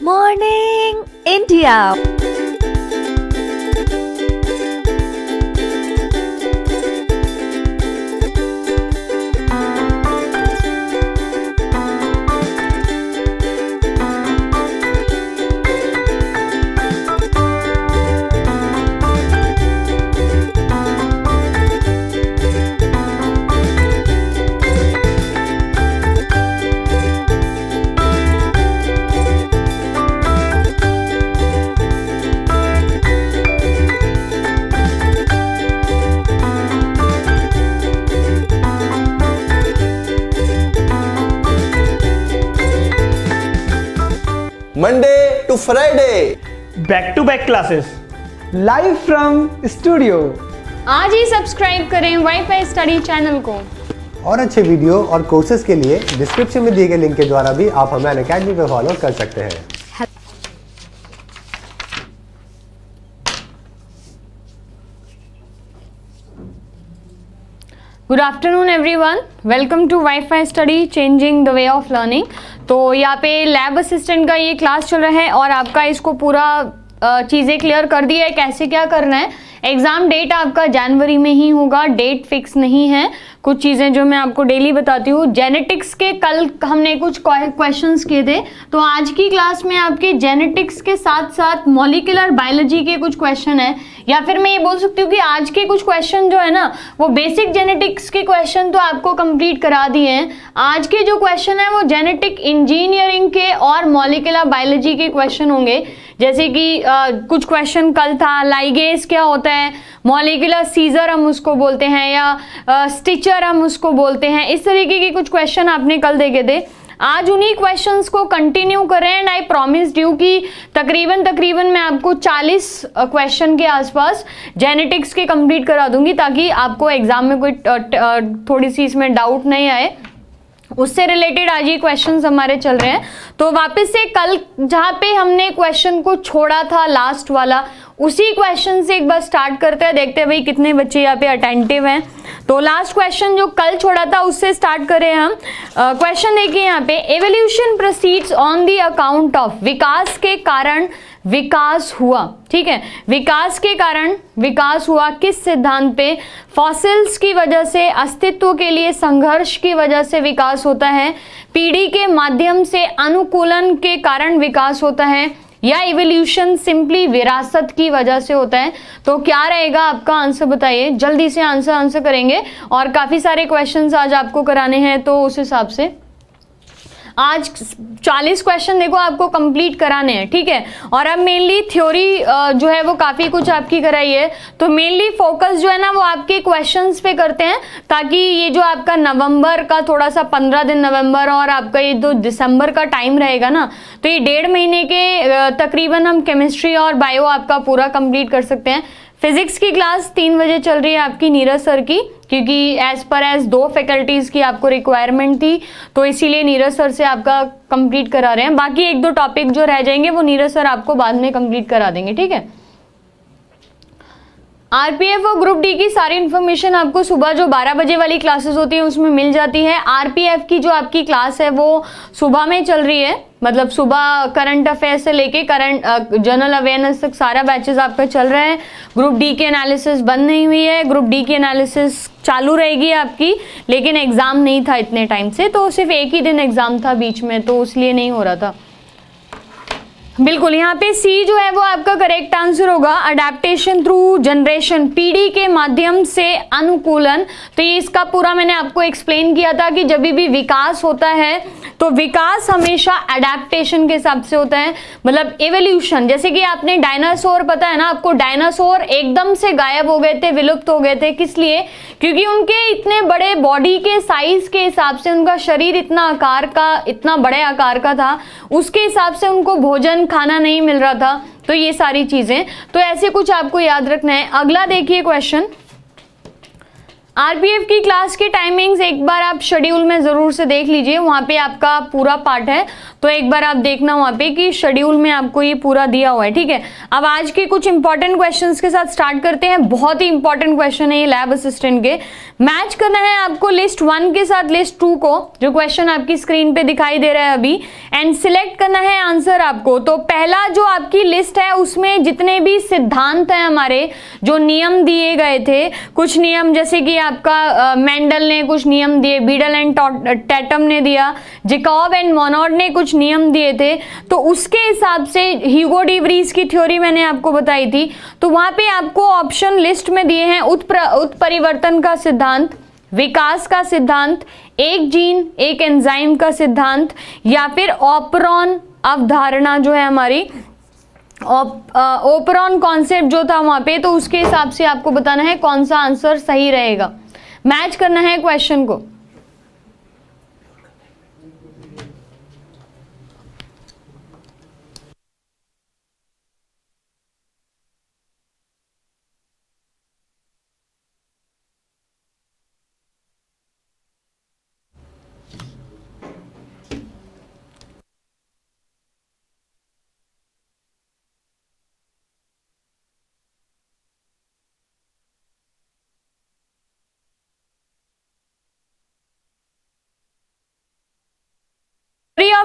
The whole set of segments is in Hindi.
Morning, India. Monday to Friday back to back classes live from studio आज ही सब्सक्राइब करें वाईफाई स्टडी चैनल को। और अच्छे वीडियो और कोर्सेज के लिए डिस्क्रिप्शन में दिए गए लिंक के द्वारा भी आप हमें अकेडमी पे फॉलो कर सकते हैं। Good afternoon everyone welcome to WiFi study changing the way of learning तो यहाँ पे लैब असिस्टेंट का ये क्लास चल रहा है और आपका इसको पूरा चीज़ें क्लियर कर दी है, कैसे क्या करना है। एग्ज़ाम डेट आपका जनवरी में ही होगा डेट फिक्स नहीं है। कुछ चीज़ें जो मैं आपको डेली बताती हूँ। जेनेटिक्स के कल हमने कुछ क्वेश्चंस किए थे। तो आज की क्लास में आपके जेनेटिक्स के साथ साथ मॉलिकुलर बायोलॉजी के कुछ क्वेश्चन है। या फिर मैं ये बोल सकती हूँ कि आज के कुछ क्वेश्चन जो है ना, वो बेसिक जेनेटिक्स के क्वेश्चन तो आपको कंप्लीट करा दिए हैं। आज के जो क्वेश्चन है, वो जेनेटिक इंजीनियरिंग के और मॉलिकुलर बायोलॉजी के क्वेश्चन होंगे। जैसे कि आ, कुछ क्वेश्चन कल था लाइगेस क्या होता है? मॉलिकुलर सीजर हम उसको बोलते हैं या स्टिचर हम उसको बोलते हैं। इस तरीके के कुछ क्वेश्चन आपने कल देखे थे। आज उन्हीं क्वेश्चंस को कंटिन्यू करें एंड आई प्रॉमिस यू कि तकरीबन तकरीबन मैं आपको 40 क्वेश्चन के आसपास जेनेटिक्स के कंप्लीट करा दूँगी ताकि आपको एग्ज़ाम में कोई थोड़ी सी इसमें डाउट नहीं आए। उससे रिलेटेड आज ये क्वेश्चंस हमारे चल रहे हैं। तो वापस से कल जहाँ पे हमने क्वेश्चन को छोड़ा था लास्ट वाला, उसी क्वेश्चन से एक बार स्टार्ट करते हैं, देखते हैं भाई कितने बच्चे यहाँ पे अटेंटिव हैं। तो लास्ट क्वेश्चन जो कल छोड़ा था, उससे स्टार्ट करें हम। क्वेश्चन देखिए यहाँ पे evolution proceeds on the account of विकास के कारण विकास हुआ, ठीक है? विकास के कारण, विकास हुआ किस सिद्धांत पे? फॉसिल्स की वजह से, अस्तित्व के लिए, संघर्ष की वजह से विकास होता है। पीढ़ी के माध्यम से, अनुकूलन के कारण विकास होता है। या इवोल्यूशन सिंपली विरासत की वजह से होता है। तो क्या रहेगा आपका आंसर बताइए। जल्दी से आंसर आंसर करेंगे। और काफ़ी सारे क्वेश्चंस आज आपको कराने हैं तो उस हिसाब से। आज 40 क्वेश्चन देखो आपको कंप्लीट कराने हैं, ठीक है? और अब मेनली थ्योरी जो है वो काफ़ी कुछ आपकी कराई है। तो मेनली फोकस जो है ना वो आपके क्वेश्चंस पे करते हैं, ताकि ये जो आपका नवंबर का थोड़ा सा 15 दिन नवंबर और आपका ये जो दिसंबर का टाइम रहेगा ना तो ये डेढ़ महीने के तकरीबन हम केमिस्ट्री और बायो आपका पूरा कंप्लीट कर सकते हैं। फिजिक्स की क्लास तीन बजे चल रही है आपकी नीरज सर की। क्योंकि एज पर एज दो फैकल्टीज़ की आपको रिक्वायरमेंट थी तो इसीलिए नीरज सर से आपका कंप्लीट करा रहे हैं। बाकी एक दो टॉपिक जो रह जाएँगे, वो नीरज सर आपको बाद में कंप्लीट करा देंगे, ठीक है? आरपीएफ और ग्रुप डी की सारी इन्फॉर्मेशन आपको सुबह जो 12 बजे वाली क्लासेस होती है, उसमें मिल जाती है। आरपीएफ की जो आपकी क्लास है, वो सुबह में चल रही है। मतलब सुबह करंट अफेयर से लेके करंट जनरल अवेयरनेस तक सारा बैचेस आपका चल रहा है। ग्रुप डी की एनालिसिस बंद नहीं हुई है। ग्रुप डी की एनालिसिस चालू रहेगी आपकी, लेकिन एग्ज़ाम नहीं था इतने टाइम से तो सिर्फ़ एक ही दिन एग्ज़ाम था बीच में तो इसलिए नहीं हो रहा था। बिल्कुल, यहाँ पे सी जो है वो आपका करेक्ट आंसर होगा अडेप्टेशन थ्रू जनरेशन पीढ़ी के माध्यम से अनुकूलन। तो ये इसका पूरा मैंने आपको एक्सप्लेन किया था कि जब भी विकास होता है तो विकास हमेशा अडेप्टेशन के हिसाब से होता है। मतलब एवोल्यूशन जैसे कि आपने डायनासोर पता है ना आपको डायनासोर एकदम से गायब हो गए थे, विलुप्त हो गए थे। किस लिए? क्योंकि उनके इतने बड़े बॉडी के साइज़ के हिसाब से उनका शरीर इतना आकार का, इतना बड़े आकार का था, उसके हिसाब से उनको भोजन खाना नहीं मिल रहा था तो ये सारी चीज़ें। तो ऐसे कुछ आपको याद रखना है। अगला देखिए क्वेश्चन आरपीएफ की क्लास की टाइमिंग्स एक बार आप शेड्यूल में ज़रूर से देख लीजिए, वहाँ पे आपका पूरा पार्ट है। तो एक बार आप देखना वहाँ पे कि शेड्यूल में आपको ये पूरा दिया हुआ है, ठीक है? अब आज के कुछ इंपॉर्टेंट क्वेश्चंस के साथ स्टार्ट करते हैं। बहुत ही इंपॉर्टेंट क्वेश्चन है ये लैब असिस्टेंट के। मैच करना है आपको लिस्ट वन के साथ लिस्ट टू को, जो क्वेश्चन आपकी स्क्रीन पे दिखाई दे रहा है अभी। एंड सिलेक्ट करना है आंसर आपको। तो पहला जो आपकी लिस्ट है, उसमें जितने भी सिद्धांत हैं हमारे, जो नियम दिए गए थे, कुछ नियम जैसे कि आपका मेंडल ने कुछ नियम दिए, बीडल एंड टैटम ने दिया जिकॉब एंड मोनोड ने कुछ नियम दिए थे तो उसके हिसाब से ह्यूगो डिवरीज की थ्योरी मैंने आपको बताई थी। तो वहाँ पे आपको ऑप्शन लिस्ट में दिए हैं उत्परिवर्तन का सिद्धांत, विकास का सिद्धांत, एक जीन, एक एंजाइम का सिद्धांत, या फिर ऑपरॉन अवधारणा जो है हमारी ओपरॉन कॉन्सेप्ट जो था वहाँ पे तो उसके हिसाब से आपको बताना है कौन सा आंसर सही रहेगा। मैच करना है क्वेश्चन को।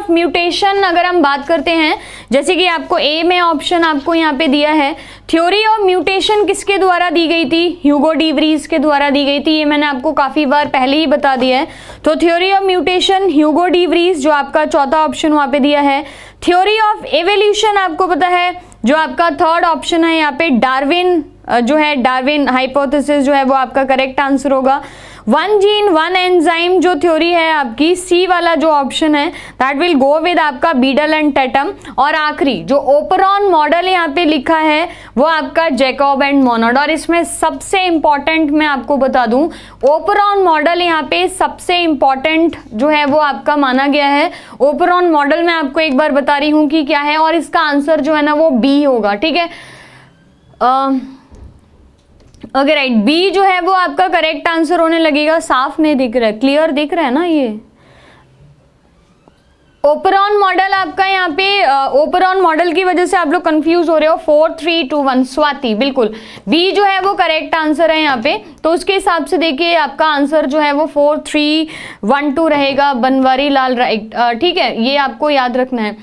म्यूटेशन अगर हम बात करते हैं, जैसे कि आपको ए में ऑप्शन आपको यहाँ पे दिया है थ्योरी ऑफ़ म्यूटेशन किसके द्वारा दी गई थी? ह्यूगो डिवरीज के द्वारा दी गई थी, ये मैंने आपको काफ़ी बार पहले ही बता दिया है। तो theory of mutation Hugo de Vries जो आपका चौथा ऑप्शन वहाँ पे दिया है। थ्योरी ऑफ़ एवोल्यूशन आपको पता है, जो आपका थर्ड ऑप्शन है यहाँ पे डार्विन जो है डार्विन हाइपोथेसिस जो है वो आपका करेक्ट आंसर होगा। वन जीन वन एंजाइम जो थ्योरी है आपकी सी वाला जो ऑप्शन है दैट विल गो विद आपका बीडल एंड टेटम और आखिरी जो ओपरॉन मॉडल यहाँ पे लिखा है वो आपका जैकॉब एंड मोनोड और इसमें सबसे इंपॉर्टेंट मैं आपको बता दूँ ओपरॉन मॉडल यहाँ पे सबसे इंपॉर्टेंट जो है वो आपका माना गया है. ओपरॉन मॉडल मैं आपको एक बार बता रही हूँ कि क्या है और इसका आंसर जो है ना वो बी होगा ठीक है? uh, ओके राइट बी जो है वो आपका करेक्ट आंसर होने लगेगा। साफ़ नहीं दिख रहा है। क्लियर दिख रहा है ना ये? ओपरॉन मॉडल आपका यहाँ पे ओपरॉन मॉडल की वजह से आप लोग कंफ्यूज हो रहे हो। Four three two one Swati. बिल्कुल। बी जो है वो करेक्ट आंसर है यहाँ पे। तो उसके हिसाब से देखिए, आपका आंसर जो है वो फोर थ्री वन टू रहेगा। बनवारी लाल राइट ठीक है? ये आपको याद रखना है।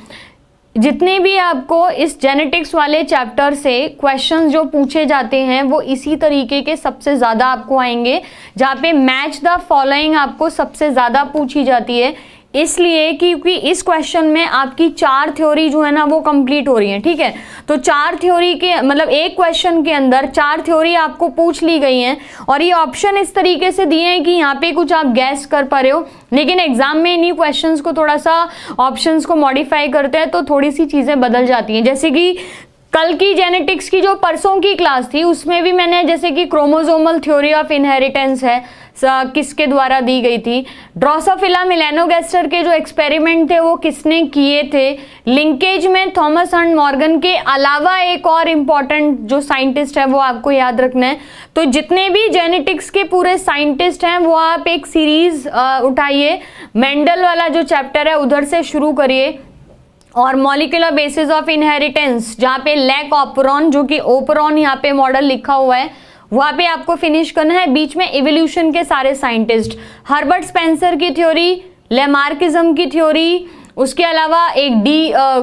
जितने भी आपको इस जेनेटिक्स वाले चैप्टर से क्वेश्चंस जो पूछे जाते हैं, वो इसी तरीके के सबसे ज़्यादा आपको आएँगे, जहाँ पे मैच द फॉलोइंग आपको सबसे ज़्यादा पूछी जाती है। इसलिए क्योंकि इस क्वेश्चन में आपकी चार थ्योरी जो है ना, वो कंप्लीट हो रही है, ठीक है? तो चार थ्योरी के मतलब एक क्वेश्चन के अंदर चार थ्योरी आपको पूछ ली गई हैं और ये ऑप्शन इस तरीके से दिए हैं कि यहाँ पे कुछ आप गैस कर पा रहे हो, लेकिन एग्ज़ाम में इन्हीं क्वेश्चंस को थोड़ा सा ऑप्शंस को मॉडिफाई करते हैं तो थोड़ी सी चीज़ें बदल जाती हैं। जैसे कि कल की जेनेटिक्स की जो परसों की क्लास थी, उसमें भी मैंने, जैसे कि क्रोमोजोमल थ्योरी ऑफ़ इनहेरिटेंस है किसके द्वारा दी गई थी? ड्रोसोफिला मिलेनोगेस्टर के जो एक्सपेरिमेंट थे, वो किसने किए थे? लिंकेज में थॉमस एंड मॉर्गन के अलावा एक और इंपॉर्टेंट जो साइंटिस्ट है, वो आपको याद रखना है। तो जितने भी जेनेटिक्स के पूरे साइंटिस्ट हैं, वो आप एक सीरीज़ उठाइए। मेंडल वाला जो चैप्टर है, उधर से शुरू करिए। और मॉलिकुलर बेसिस ऑफ़ इनहेरिटेंस जहाँ पे लैक ऑपरॉन जो कि ओपरॉन यहाँ पे मॉडल लिखा हुआ है वहाँ पे आपको फिनिश करना है। बीच में इवोल्यूशन के सारे साइंटिस्ट हर्बर्ट स्पेंसर की थ्योरी लेमार्किज्म की थ्योरी उसके अलावा एक डी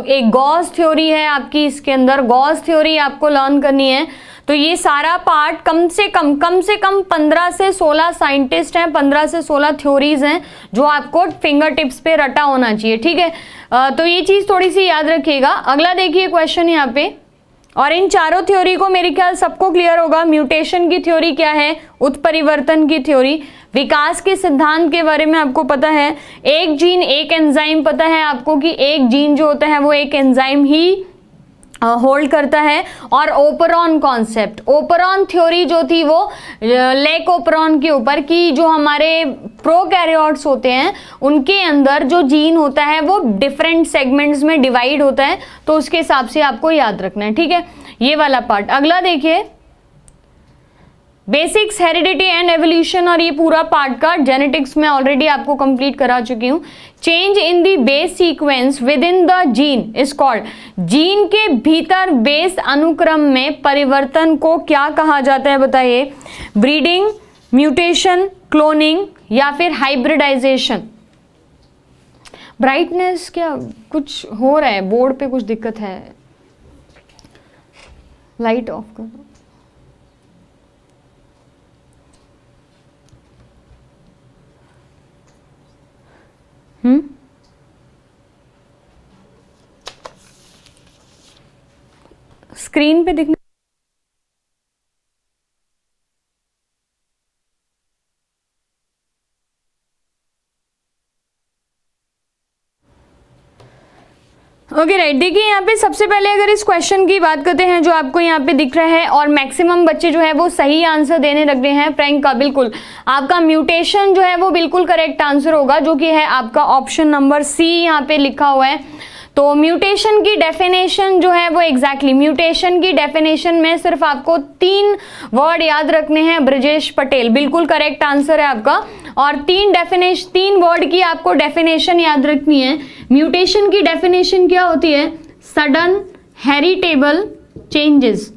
एक गॉस थ्योरी है आपकी, इसके अंदर गॉस थ्योरी आपको लर्न करनी है। तो ये सारा पार्ट कम से कम कम से कम 15 से 16 साइंटिस्ट हैं 15 से 16 थ्योरीज हैं, जो आपको फिंगर टिप्स पे रटा होना चाहिए, ठीक है? तो ये चीज़ थोड़ी सी याद रखिएगा। अगला देखिए क्वेश्चन यहाँ पे। और इन चारों थ्योरी को मेरे ख्याल सबको क्लियर होगा। म्यूटेशन की थ्योरी क्या है? उत्परिवर्तन की थ्योरी विकास के सिद्धांत के बारे में आपको पता है। एक जीन एक एंजाइम पता है आपको कि एक जीन जो होता है वो एक एंजाइम ही होल्ड करता है। और ओपरॉन कॉन्सेप्ट ओपरॉन थ्योरी जो थी वो लेक ओपरॉन के ऊपर कि जो हमारे प्रोकैरियोट्स होते हैं, उनके अंदर जो जीन होता है वो डिफरेंट सेगमेंट्स में डिवाइड होता है तो उसके हिसाब से आपको याद रखना है, ठीक है? ये वाला पार्ट अगला देखिए। बेसिक्स हेरिडिटी एंड एवोल्यूशन और ये पूरा पार्ट का जेनेटिक्स में ऑलरेडी आपको कंप्लीट करा चुकी हूँ। Change in the base sequence within the gene is called gene के भीतर बेस अनुक्रम में परिवर्तन को क्या कहा जाता है बताइए? ब्रीडिंग म्यूटेशन क्लोनिंग या फिर हाइब्रिडाइजेशन ब्राइटनेस क्या कुछ हो रहा है? बोर्ड पे कुछ दिक्कत है? लाइट ऑफ़ कर दो। हम्म? स्क्रीन पे दिखने ओके राइट देखिए, यहाँ पे सबसे पहले अगर इस क्वेश्चन की बात करते हैं जो आपको यहाँ पे दिख रहा है, और मैक्सिमम बच्चे जो है वो सही आंसर देने लग रहे हैं प्रैंक का, बिल्कुल। आपका म्यूटेशन जो है वो बिल्कुल करेक्ट आंसर होगा, जो कि है आपका ऑप्शन नंबर सी यहाँ पे लिखा हुआ है। तो म्यूटेशन की डेफिनेशन जो है वो एग्जैक्टली exactly, म्यूटेशन की डेफिनेशन में सिर्फ़ आपको तीन वर्ड याद रखने हैं ब्रजेश पटेल। बिल्कुल करेक्ट आंसर है आपका। और तीन डेफिनेशन तीन वर्ड की आपको डेफिनेशन याद रखनी है। म्यूटेशन की डेफिनेशन क्या होती है? सडन हेरिटेबल चेंजेस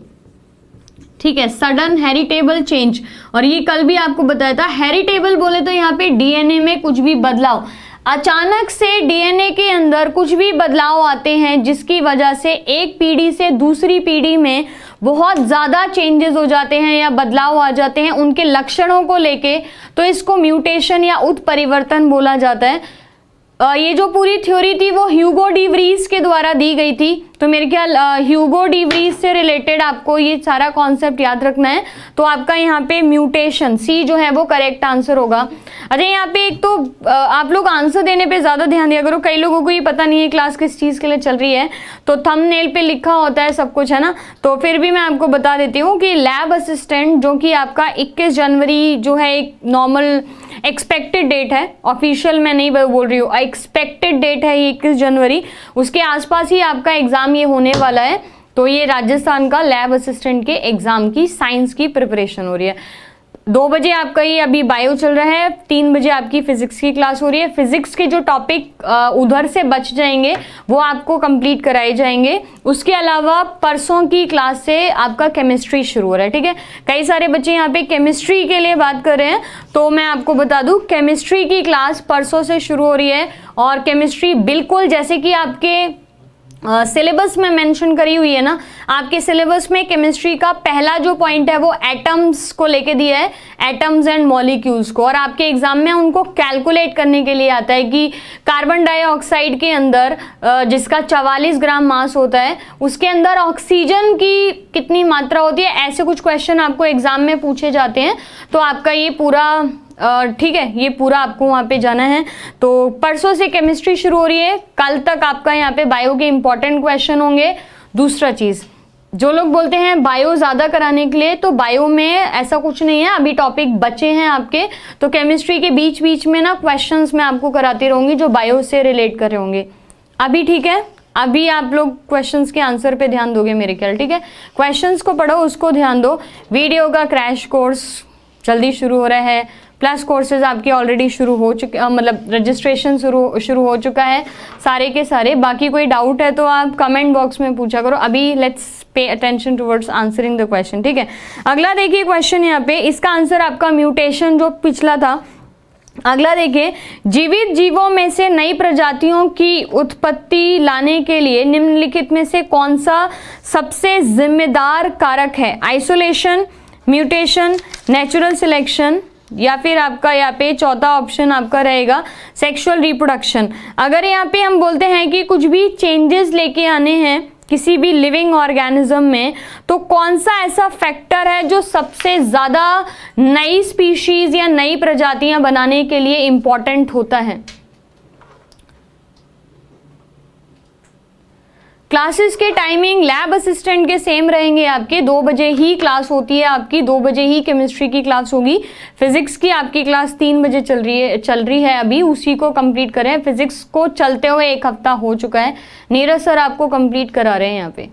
ठीक है सडन हेरिटेबल चेंज और ये कल भी आपको बताया था हेरिटेबल बोले तो यहाँ पे डीएनए में कुछ भी बदलाव। अचानक से डीएनए के अंदर कुछ भी बदलाव आते हैं, जिसकी वजह से एक पीढ़ी से दूसरी पीढ़ी में बहुत ज़्यादा चेंजेस हो जाते हैं या बदलाव आ जाते हैं उनके लक्षणों को लेके तो इसको म्यूटेशन या उत्परिवर्तन बोला जाता है। ये जो पूरी थ्योरी थी वो ह्यूगो डिवरीज के द्वारा दी गई थी। तो मेरे ख्याल ह्यूगो डिवरीज से रिलेटेड आपको ये सारा कॉन्सेप्ट याद रखना है। तो आपका यहाँ पे म्यूटेशन सी जो है वो करेक्ट आंसर होगा। अच्छा यहाँ पे एक तो आप लोग आंसर देने पे ज़्यादा ध्यान दिया करो। कई लोगों को ये पता नहीं है क्लास किस चीज़ के लिए चल रही है। तो थम नेल पे लिखा होता है सब कुछ, है ना? तो फिर भी मैं आपको बता देती हूँ कि लैब असिस्टेंट जो कि आपका इक्कीस जनवरी जो है एक नॉर्मल एक्सपेक्टेड डेट है। ऑफिशियल मैं नहीं बोल रही हूँ एक्सपेक्टेड डेट है ये इक्कीस जनवरी। उसके आसपास ही आपका एग्ज़ाम ये होने वाला है तो ये राजस्थान का लैब असिस्टेंट के एग्ज़ाम की, साइंस की प्रिपरेशन हो रही है। दो बजे आपका ये अभी बायो चल रहा है, तीन बजे आपकी फिजिक्स की क्लास हो रही है। फिजिक्स के जो टॉपिक उधर से बच जाएँगे, वो आपको कंप्लीट कराए जाएँगे। उसके अलावा परसों की क्लास से आपका केमिस्ट्री शुरू हो रहा है, ठीक है? कई सारे बच्चे यहाँ पे केमिस्ट्री के लिए बात कर रहे हैं तो मैं आपको बता दूँ केमिस्ट्री की क्लास परसों से शुरू हो रही है, और केमिस्ट्री बिल्कुल जैसे कि आपके सिलेबस uh, में मेंशन करी हुई है ना आपके सिलेबस में केमिस्ट्री का पहला जो पॉइंट है वो एटम्स को लेके दिया है एटम्स एंड मॉलिक्यूल्स को। और आपके एग्ज़ाम में उनको कैलकुलेट करने के लिए आता है कि कार्बन डाइऑक्साइड के अंदर जिसका 44 ग्राम मास होता है उसके अंदर ऑक्सीजन की कितनी मात्रा होती है ऐसे कुछ क्वेश्चन आपको एग्ज़ाम में पूछे जाते हैं। तो आपका ये पूरा ठीक है, ये पूरा आपको वहाँ पे जाना है। तो परसों से केमिस्ट्री शुरू हो रही है। कल तक आपका यहाँ पे बायो के इंपॉर्टेंट क्वेश्चन होंगे। दूसरा चीज़, जो लोग बोलते हैं बायो ज़्यादा कराने के लिए तो बायो में ऐसा कुछ नहीं है। अभी टॉपिक बचे हैं आपके। तो केमिस्ट्री के बीच बीच में ना क्वेश्चंस मैं आपको कराती रहूँगी, जो बायो से रिलेट कर रहे होंगे। अभी ठीक है? अभी आप लोग क्वेश्चंस के आंसर पे ध्यान दोगे मेरे ख्याल, ठीक है? क्वेश्चंस को पढ़ो, उसको ध्यान दो। वीडियो का क्रैश कोर्स जल्दी शुरू हो रहा है। प्लस कोर्सेज आपके ऑलरेडी शुरू हो चुके मतलब रजिस्ट्रेशन शुरू शुरू हो चुका है सारे के सारे। बाकी कोई डाउट है तो आप कमेंट बॉक्स में पूछा करो। अभी let's pay attention towards answering the question ठीक है? अगला देखिए क्वेश्चन यहाँ पे। इसका आंसर आपका म्यूटेशन जो पिछला था। अगला देखिए। जीवित जीवों में से नई प्रजातियों की उत्पत्ति लाने के लिए निम्नलिखित में से कौन सा सबसे जिम्मेदार कारक है? आइसोलेशन म्यूटेशन नेचुरल सिलेक्शन या फिर आपका यहाँ पे चौथा ऑप्शन आपका रहेगा सेक्सुअल रिप्रोडक्शन अगर यहाँ पे हम बोलते हैं कि कुछ भी चेंजेस लेके आने हैं किसी भी लिविंग ऑर्गेनिज्म में तो कौन सा ऐसा फैक्टर है जो सबसे ज़्यादा नई स्पीशीज या नई प्रजातियाँ बनाने के लिए इंपॉर्टेंट होता है? क्लासेस के टाइमिंग लैब असिस्टेंट के सेम रहेंगे आपके। दो बजे ही क्लास होती है आपकी, दो बजे ही केमिस्ट्री की क्लास होगी। फिजिक्स की आपकी क्लास तीन बजे चल रही है, चल रही है अभी। उसी को कंप्लीट करें। फिजिक्स को चलते हुए एक हफ़्ता हो चुका है। नीरज सर आपको कंप्लीट करा रहे हैं यहाँ पे।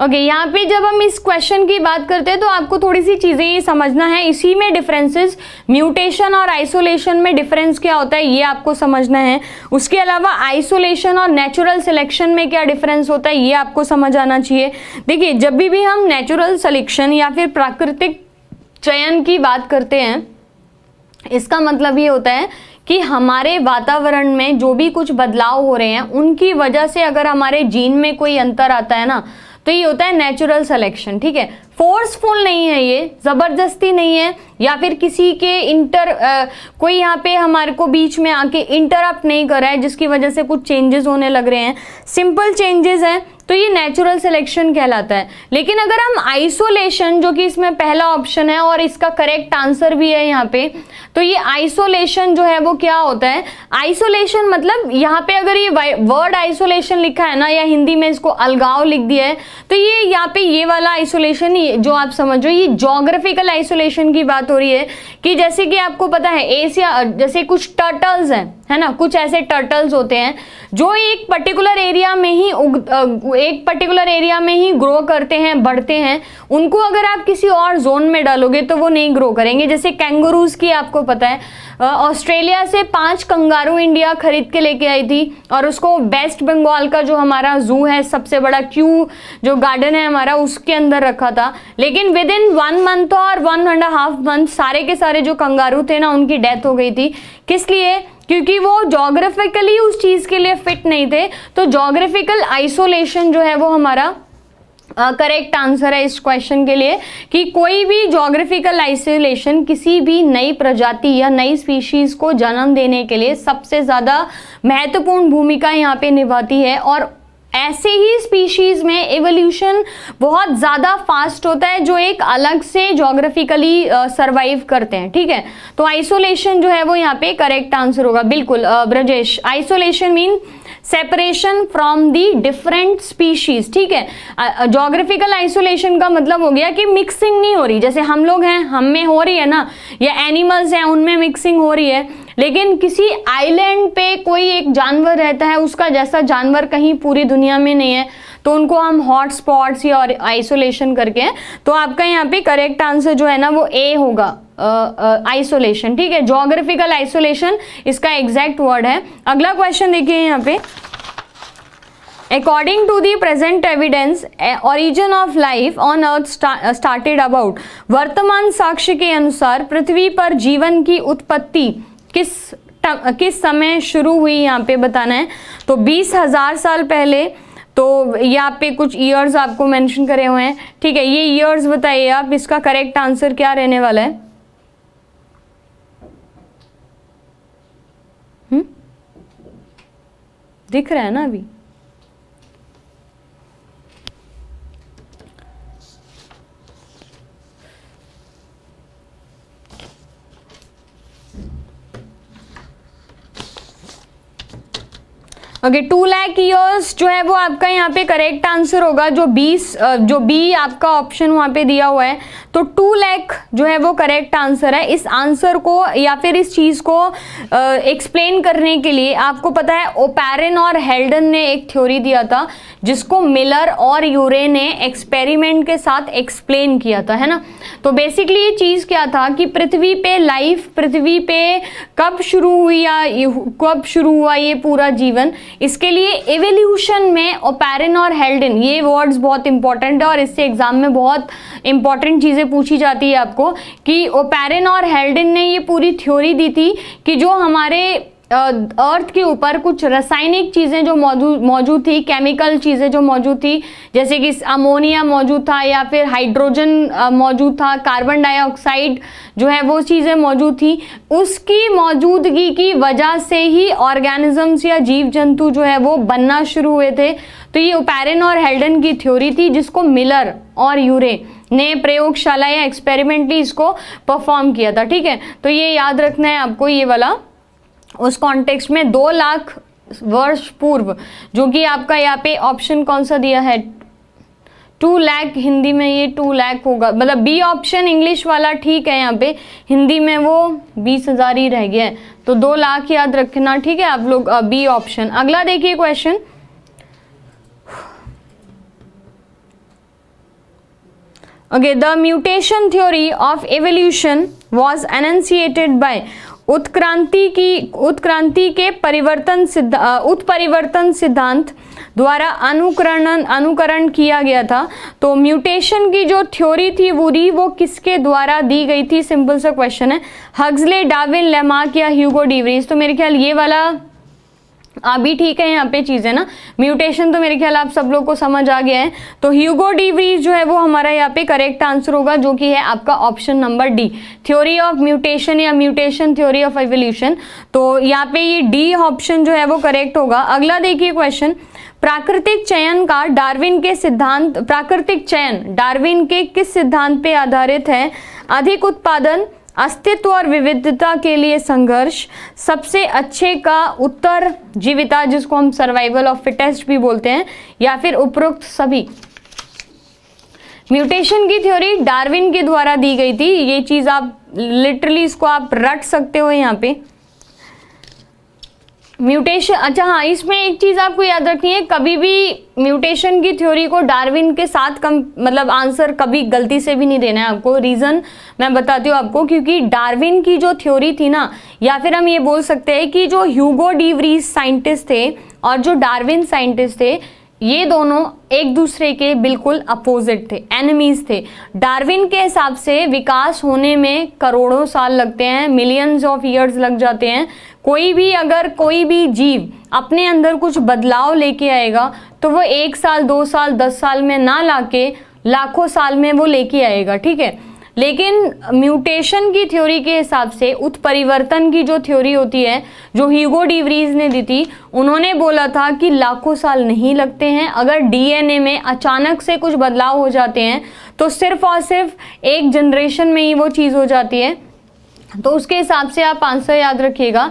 ओके okay, यहाँ पे जब हम इस क्वेश्चन की बात करते हैं तो आपको थोड़ी सी चीज़ें ये समझना है। इसी में डिफरेंसेस म्यूटेशन और आइसोलेशन में डिफरेंस क्या होता है ये आपको समझना है। उसके अलावा आइसोलेशन और नेचुरल सिलेक्शन में क्या डिफरेंस होता है ये आपको समझ आना चाहिए। देखिए जब भी भी हम नेचुरल सिलेक्शन या फिर प्राकृतिक चयन की बात करते हैं इसका मतलब ये होता है कि हमारे वातावरण में जो भी कुछ बदलाव हो रहे हैं उनकी वजह से अगर हमारे जीन में कोई अंतर आता है ना तो ये होता है नेचुरल सिलेक्शन ठीक है? फोर्सफुल नहीं है ये ज़बरदस्ती नहीं है या फिर किसी के इंटर आ, कोई यहाँ पे हमारे को बीच में आके इंटरप्ट नहीं करा है जिसकी वजह से कुछ चेंजेस होने लग रहे हैं। सिंपल चेंजेस हैं तो ये नेचुरल सिलेक्शन कहलाता है। लेकिन अगर हम आइसोलेशन जो कि इसमें पहला ऑप्शन है और इसका करेक्ट आंसर भी है यहाँ पे तो ये आइसोलेशन जो है वो क्या होता है? आइसोलेशन मतलब यहाँ पे अगर ये वर्ड आइसोलेशन लिखा है ना, या हिंदी में इसको अलगाव लिख दिया है तो ये यहाँ पे ये वाला आइसोलेशन जो आप समझो ये जोग्राफिकल आइसोलेशन की बात हो रही है कि जैसे कि आपको पता है एशिया जैसे कुछ टर्टल्स हैं है ना? कुछ ऐसे टर्टल्स होते हैं जो एक पर्टिकुलर एरिया में ही उग एक पर्टिकुलर एरिया में ही ग्रो करते हैं, बढ़ते हैं। उनको अगर आप किसी और जोन में डालोगे तो वो नहीं ग्रो करेंगे। जैसे कैंगरूज की आपको पता है ऑस्ट्रेलिया से पाँच कंगारू इंडिया खरीद के लेके आई थी और उसको वेस्ट बंगाल का जो हमारा जू है, सबसे बड़ा क्यू जो गार्डन है हमारा, उसके अंदर रखा था। लेकिन विद इन वन मंथ और वन एंड हाफ़ मंथ सारे के सारे जो कंगारू थे ना, उनकी डेथ हो गई थी। किस लिए? क्योंकि वो जोग्राफिकली उस चीज़ के लिए फिट नहीं थे। तो जोग्राफिकल आइसोलेशन जो है वो हमारा करेक्ट uh, आंसर है इस क्वेश्चन के लिए कि कोई भी जोग्राफिकल आइसोलेशन किसी भी नई प्रजाति या नई स्पीशीज को जन्म देने के लिए सबसे ज़्यादा महत्वपूर्ण भूमिका यहाँ पे निभाती है और ऐसे ही स्पीशीज में एवोल्यूशन बहुत ज़्यादा फास्ट होता है, जो एक अलग से जोग्राफिकली सर्वाइव करते हैं, ठीक है? तो आइसोलेशन जो है वो यहाँ पे करेक्ट आंसर होगा। बिल्कुल Brajesh isolation mean separation from the different species ठीक है? जोग्राफिकल आइसोलेशन का मतलब हो गया कि मिक्सिंग नहीं हो रही। जैसे हम लोग हैं, हम में हो रही है ना, या एनिमल्स हैं, उनमें मिक्सिंग हो रही है। लेकिन किसी आइलैंड पे कोई एक जानवर रहता है, उसका जैसा जानवर कहीं पूरी दुनिया में नहीं है तो उनको हम हॉट स्पॉट्स या आइसोलेशन करके तो आपका यहाँ पे करेक्ट आंसर जो है ना, वो ए होगा। आइसोलेशन ठीक है? जोग्राफिकल आइसोलेशन इसका एग्जैक्ट वर्ड है। अगला क्वेश्चन देखिए यहाँ पे। According to the present evidence origin of life on earth started about वर्तमान साक्ष्य के अनुसार पृथ्वी पर जीवन की उत्पत्ति किस किस समय शुरू हुई यहाँ पे बताना है। तो बीस हज़ार साल पहले तो यहाँ पे कुछ ईयर्स आपको मेंशन करे हुए हैं। ठीक है, ये ईयर्स बताइए आप, इसका करेक्ट आंसर क्या रहने वाला हुँ? दिख रहा है ना अभी? ओके टू लैक ईयर्स जो है वो आपका यहाँ पे करेक्ट आंसर होगा, जो बीस जो बी आपका ऑप्शन वहाँ पे दिया हुआ है। तो टू लैख जो है वो करेक्ट आंसर है। इस आंसर को या फिर इस चीज़ को एक्सप्लेन करने के लिए आपको पता है ओपेरन और हेल्डन ने एक थ्योरी दिया था जिसको मिलर और यूरे ने एक्सपेरिमेंट के साथ एक्सप्लेन किया था, है ना? तो बेसिकली ये चीज़ क्या था कि पृथ्वी पे लाइफ पृथ्वी पे कब शुरू हुई या कब शुरू हुआ ये पूरा जीवन? इसके लिए एवोल्यूशन में ओपैरन और हेल्डन ये वर्ड्स बहुत इंपॉर्टेंट है और इससे एग्ज़ाम में बहुत इंपॉर्टेंट चीज़ें पूछी जाती है आपको कि ओपैरन और हेल्डन ने ये पूरी थ्योरी दी थी कि जो हमारे अर्थ के ऊपर कुछ रासायनिक चीज़ें जो मौजूद मौजूद थी केमिकल चीज़ें जो मौजूद थी, जैसे कि अमोनिया मौजूद था या फिर हाइड्रोजन मौजूद था कार्बन डाइऑक्साइड जो है वो चीज़ें मौजूद थी। उसकी मौजूदगी की वजह से ही ऑर्गेनिजम्स या जीव जंतु जो है वो बनना शुरू हुए थे। तो ये ओपैरन और हेल्डन की थ्योरी थी, जिसको मिलर और यूरे ने प्रयोगशाला या एक्सपेरिमेंटली इसको परफॉर्म किया था, ठीक है? तो ये याद रखना है आपको ये वाला। उस कॉन्टेक्स्ट में दो लाख वर्ष पूर्व जो कि आपका यहाँ पे ऑप्शन कौन सा दिया है? टू लैख हिंदी में ये टू लैख होगा। मतलब बी ऑप्शन इंग्लिश वाला ठीक है यहाँ पे। हिंदी में वो बीस हज़ार ही रह गया है। तो दो लाख याद रखना ठीक है? आप लोग बी ऑप्शन अगला देखिए question Okay, the mutation theory of evolution was enunciated by उत्क्रांति की, उत्क्रांति के परिवर्तन सिद्ध उत्परिवर्तन सिद्धांत द्वारा अनुकरण अनुकरण किया गया था। तो म्यूटेशन की जो थ्योरी थी पूरी वो किसके द्वारा दी गई थी? सिंपल सा क्वेश्चन है। हग्जले डाविन लेमार्क या ह्यूगो डिवरीज। तो मेरे ख्याल ये वाला अभी ठीक है, यहाँ पे चीज़ें ना। म्यूटेशन तो मेरे ख्याल आप सब लोग को समझ आ गया है। तो ह्यूगो डिवरीज जो है, वो हमारा यहाँ पे करेक्ट आंसर होगा, जो कि है आपका option number D theory of mutation या म्यूटेशन थ्योरी ऑफ़ एवोल्यूशन तो यहाँ पे ये डी ऑप्शन जो है, वो करेक्ट होगा। अगला देखिए क्वेश्चन प्राकृतिक चयन का डार्विन के सिद्धांत, प्राकृतिक चयन, डार्विन के किस सिद्धांत पे आधारित है? अधिक उत्पादन अस्तित्व और विविधता के लिए संघर्ष सबसे अच्छे का उत्तर जीविता, जिसको हम सर्वाइवल ऑफ़ फिटेस्ट भी बोलते हैं, या फिर उपरोक्त सभी। म्यूटेशन की थ्योरी डार्विन के द्वारा दी गई थी। ये चीज़ आप लिटरली इसको आप रट सकते हो यहाँ पे। म्यूटेशन अच्छा हाँ इसमें एक चीज़ आपको याद रखनी है, कभी भी म्यूटेशन की थ्योरी को डार्विन के साथ कम मतलब आंसर कभी गलती से भी नहीं देना है आपको। रीजन मैं बताती हूँ आपको, क्योंकि डार्विन की जो थ्योरी थी ना, या फिर हम ये बोल सकते हैं कि जो ह्यूगो डीवरीज साइंटिस्ट थे और जो डार्विन साइंटिस्ट थे, ये दोनों एक दूसरे के बिल्कुल अपोजिट थे एनिमीज थे। डार्विन के हिसाब से विकास होने में करोड़ों साल लगते हैं मिलियंस ऑफ़ ईयर्स लग जाते हैं। कोई भी अगर कोई भी जीव अपने अंदर कुछ बदलाव लेके आएगा तो वो एक साल, दो साल, दस साल में ना लाके, लाखों साल में वो लेके आएगा, ठीक है? लेकिन म्यूटेशन की थ्योरी के हिसाब से, उत्परिवर्तन की जो थ्योरी होती है, जो हीगो डिवरीज ने दी थी, उन्होंने बोला था कि लाखों साल नहीं लगते हैं। अगर डीएनए में अचानक से कुछ बदलाव हो जाते हैं तो सिर्फ़ और सिर्फ़ एक जनरेशन में ही वो चीज़ हो जाती है। तो उसके हिसाब से आप आंसर याद रखिएगा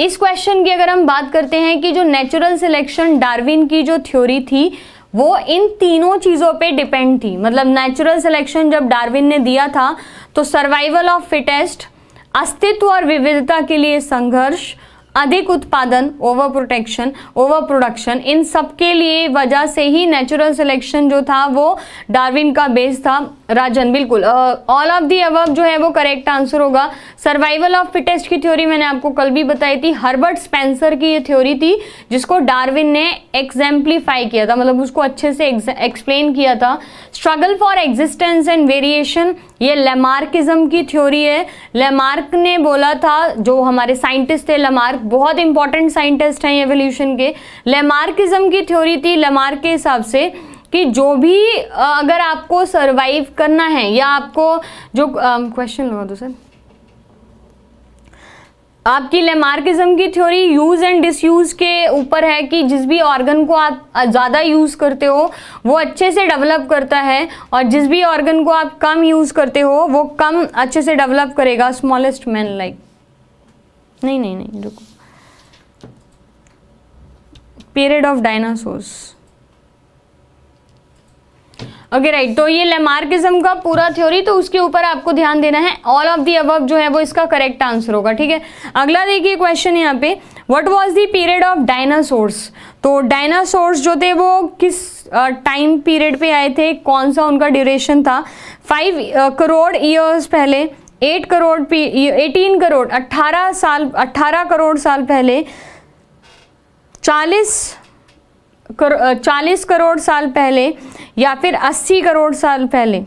इस क्वेश्चन की अगर हम बात करते हैं कि जो नेचुरल सिलेक्शन डार्विन की जो थ्योरी थी, वो इन तीनों चीज़ों पे डिपेंड थी। मतलब नेचुरल सिलेक्शन जब डार्विन ने दिया था तो सर्वाइवल ऑफ़ फिटेस्ट अस्तित्व और विविधता के लिए संघर्ष अधिक उत्पादन ओवर प्रोटेक्शन ओवर प्रोडक्शन इन सब के लिए वजह से ही नेचुरल सिलेक्शन जो था वो डार्विन का बेस था। राजन, बिल्कुल। ऑल ऑफ़ दी अबव जो है वो करेक्ट आंसर होगा। सर्वाइवल ऑफ़ फिटेस्ट की थ्योरी मैंने आपको कल भी बताई थी। हर्बर्ट स्पेंसर की ये थ्योरी थी, जिसको डार्विन ने एग्जाम्प्लीफाई किया था मतलब उसको अच्छे से एक्सप्लेन किया था। Struggle for existence and variation ये लेमार्किज्म की थ्योरी है। लेमार्क ने बोला था, जो हमारे साइंटिस्ट थे लेमार्क बहुत इंपॉर्टेंट साइंटिस्ट हैं एवोल्यूशन के। लेमार्किज्म की थ्योरी थी लेमार्क के हिसाब से कि जो भी अगर आपको सरवाइव करना है या आपको जो क्वेश्चन लगा दो सर आपकी लेमार्किज्म की थ्योरी यूज़ एंड डिसयूज के ऊपर है कि जिस भी ऑर्गन को आप ज़्यादा यूज़ करते हो, वो अच्छे से डेवलप करता है और जिस भी ऑर्गन को आप कम यूज़ करते हो, वो कम अच्छे से डेवलप करेगा स्मॉलेस्ट मैन लाइक नहीं नहीं नहीं, रुको। Period of dinosaurs okay right तो ये लेमार्किज्म का पूरा थ्योरी तो उसके ऊपर आपको ध्यान देना है। ऑल ऑफ़ दी अबव जो है, वो इसका करेक्ट आंसर होगा, ठीक है? अगला देखिए क्वेश्चन यहाँ पे। What was the period of dinosaurs तो डायनासोर्स जो थे, वो किस टाइम पीरियड पे आए थे? कौन सा उनका ड्यूरेशन था? फाइव करोड़ ईयर्स पहले एट करोड़ एटीन करोड़ अट्ठारह साल, अट्ठारह करोड़ साल पहले चालीस करो, चालीस करोड़ साल पहले या फिर अस्सी करोड़ साल पहले?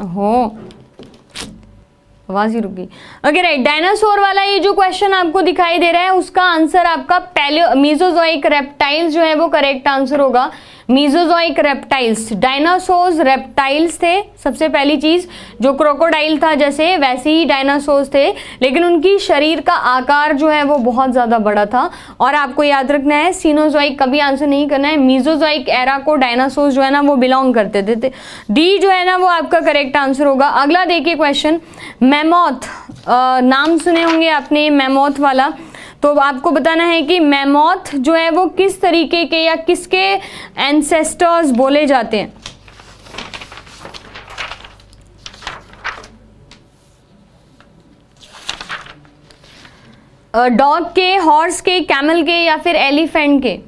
हो आवाज़ ही रुकी ओके राइट डायनासोर वाला ये जो क्वेश्चन आपको दिखाई दे रहा है, उसका आंसर आपका पहले मीजोजोइक रेप्टाइल्स जो है, वो करेक्ट आंसर होगा। मीजोजोइक रेप्टाइल्स डायनासोर्स रेप्टाइल्स थे, सबसे पहली चीज़ जो क्रोकोडाइल था जैसे, वैसे ही डायनासोर्स थे, लेकिन उनकी शरीर का आकार जो है वो बहुत ज़्यादा बड़ा था। और आपको याद रखना है सीनोजोइक कभी आंसर नहीं करना है। मीजोजोइक एरा को डायनासोर्स जो है ना, वो बिलोंग करते थे। डी जो है ना, वो आपका करेक्ट आंसर होगा। अगला देखिए क्वेश्चन मेमोथ नाम सुने होंगे आपने मेमोथ वाला। तो आपको बताना है कि मैमोथ जो है वो किस तरीके के या किसके एंसेस्टर्स बोले जाते हैं? डॉग के हॉर्स के कैमल के या फिर एलिफेंट के?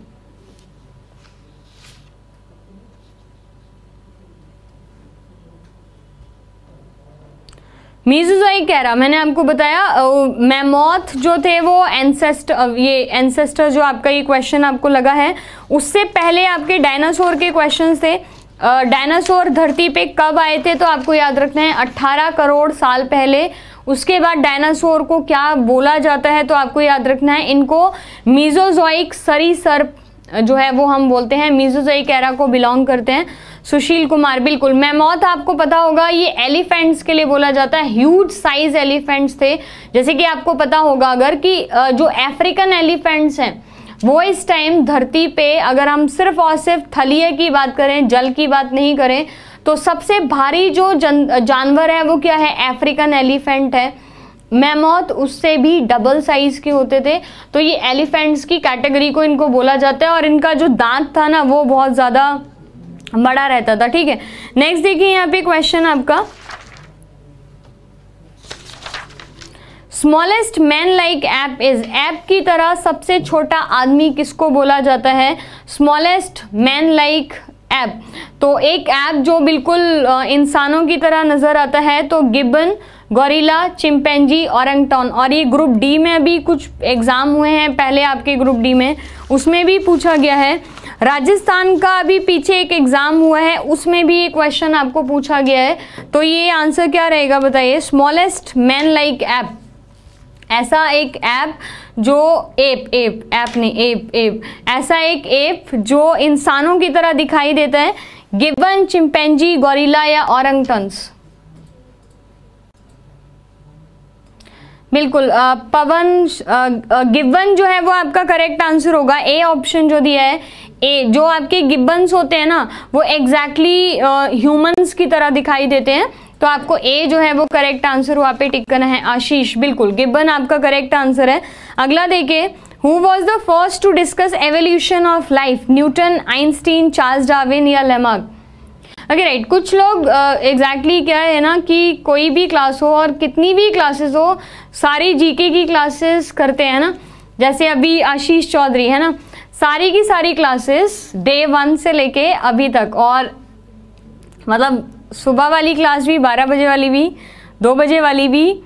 मीजोजोइक कह रहा, मैंने आपको बताया मैमोथ जो थे वो एंसेस्टर ये एंसेस्टर जो आपका ये क्वेश्चन आपको लगा है, उससे पहले आपके डायनासोर के क्वेश्चंस थे। डायनासोर धरती पे कब आए थे तो आपको याद रखना है 18 करोड़ साल पहले, उसके बाद डायनासोर को क्या बोला जाता है तो आपको याद रखना है, इनको मीजोजोइक सरी सर्प जो है वो हम बोलते हैं मीजोजोइक एरा को बिलोंग करते हैं। सुशील कुमार, बिल्कुल। मैमौथ आपको पता होगा, ये एलिफेंट्स के लिए बोला जाता है। ह्यूज साइज़ एलिफेंट्स थे। जैसे कि आपको पता होगा अगर कि जो अफ्रीकन एलिफेंट्स हैं, वो इस टाइम धरती पे अगर हम सिर्फ़ और सिर्फ़ थलीय की बात करें, जल की बात नहीं करें तो सबसे भारी जो जन जानवर है वो क्या है? अफ्रीकन एलिफेंट है। मैमौथ उससे भी डबल साइज़ के होते थे। तो ये एलिफेंट्स की कैटेगरी को इनको बोला जाता है और इनका जो दांत था ना, वो बहुत ज़्यादा बड़ा रहता था, ठीक है? नेक्स्ट देखिए यहाँ पे क्वेश्चन आपका। Smallest man like ape is ape की तरह सबसे छोटा आदमी किसको बोला जाता है? स्मॉलेस्ट मैन लाइक ऐप तो एक ऐप जो बिल्कुल इंसानों की तरह नज़र आता है तो गिबन गोरिल्ला चिंपेंजी औरंगटॉन और ये ग्रुप डी में अभी कुछ एग्ज़ाम हुए हैं, पहले आपके ग्रुप डी में। उसमें भी पूछा गया है। राजस्थान का अभी पीछे एक एग्ज़ाम हुआ है, उसमें भी एक क्वेश्चन आपको पूछा गया है। तो ये आंसर क्या रहेगा बताइए? स्मॉलेस्ट मैन लाइक ऐप ऐसा एक ऐप जो एप एप ऐप नहीं एप एप ऐसा एक एप जो इंसानों की तरह दिखाई देता है। गिवन चिंपेंजी गोरिल्ला या औरंगटन्स बिल्कुल पवन गिब्बन जो है वो आपका करेक्ट आंसर होगा। ए ऑप्शन जो दिया है ए जो आपके गिब्बन्स होते हैं ना वो एग्जैक्टली exactly, ह्यूमंस की तरह दिखाई देते हैं। तो आपको ए जो है वो करेक्ट आंसर वहाँ पे टिक करना है। आशीष बिल्कुल गिब्बन आपका करेक्ट आंसर है। अगला देखिए who was the first to discuss evolution of life Newton Einstein Charles Darwin या लेमार्क? ओके राइट कुछ लोग एग्जैक्टली uh, exactly क्या है ना कि कोई भी क्लास हो और कितनी भी क्लासेस हो सारी जीके की क्लासेस करते हैं ना। जैसे अभी आशीष चौधरी है ना? सारी की सारी क्लासेस डे वन से लेके अभी तक और मतलब सुबह वाली क्लास भी बारह बजे वाली भी दो बजे वाली भी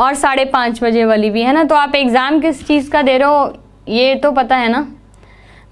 और साढ़े पाँच बजे वाली भी है ना? तो आप एग्ज़ाम किस चीज़ का दे रहे हो ये तो पता है ना?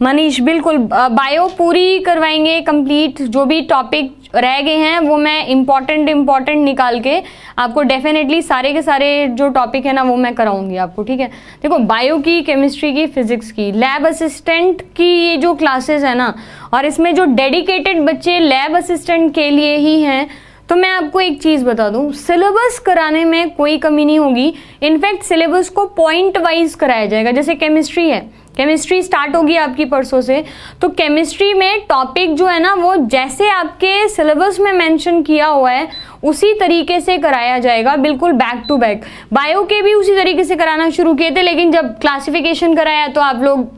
मनीष, बिल्कुल बायो पूरी करवाएँगे कंप्लीट जो भी टॉपिक रह गए हैं, वो मैं इंपॉर्टेंट इंपॉर्टेंट निकाल के आपको डेफिनेटली सारे के सारे जो टॉपिक है ना, वो मैं कराऊँगी आपको, ठीक है? देखो बायो की केमिस्ट्री की फिजिक्स की लैब असिस्टेंट की ये जो क्लासेस है ना, और इसमें जो डेडिकेटेड बच्चे लैब असिस्टेंट के लिए ही हैं तो मैं आपको एक चीज़ बता दूँ सिलेबस कराने में कोई कमी नहीं होगी। इनफैक्ट सिलेबस को पॉइंट वाइज कराया जाएगा, जैसे केमिस्ट्री है। केमिस्ट्री स्टार्ट होगी आपकी परसों से। तो केमिस्ट्री में टॉपिक जो है ना, वो जैसे आपके सिलेबस में मेंशन किया हुआ है, उसी तरीके से कराया जाएगा। बिल्कुल बैक टू बैक बायो के भी उसी तरीके से कराना शुरू किए थे, लेकिन जब क्लासिफिकेशन कराया तो आप लोग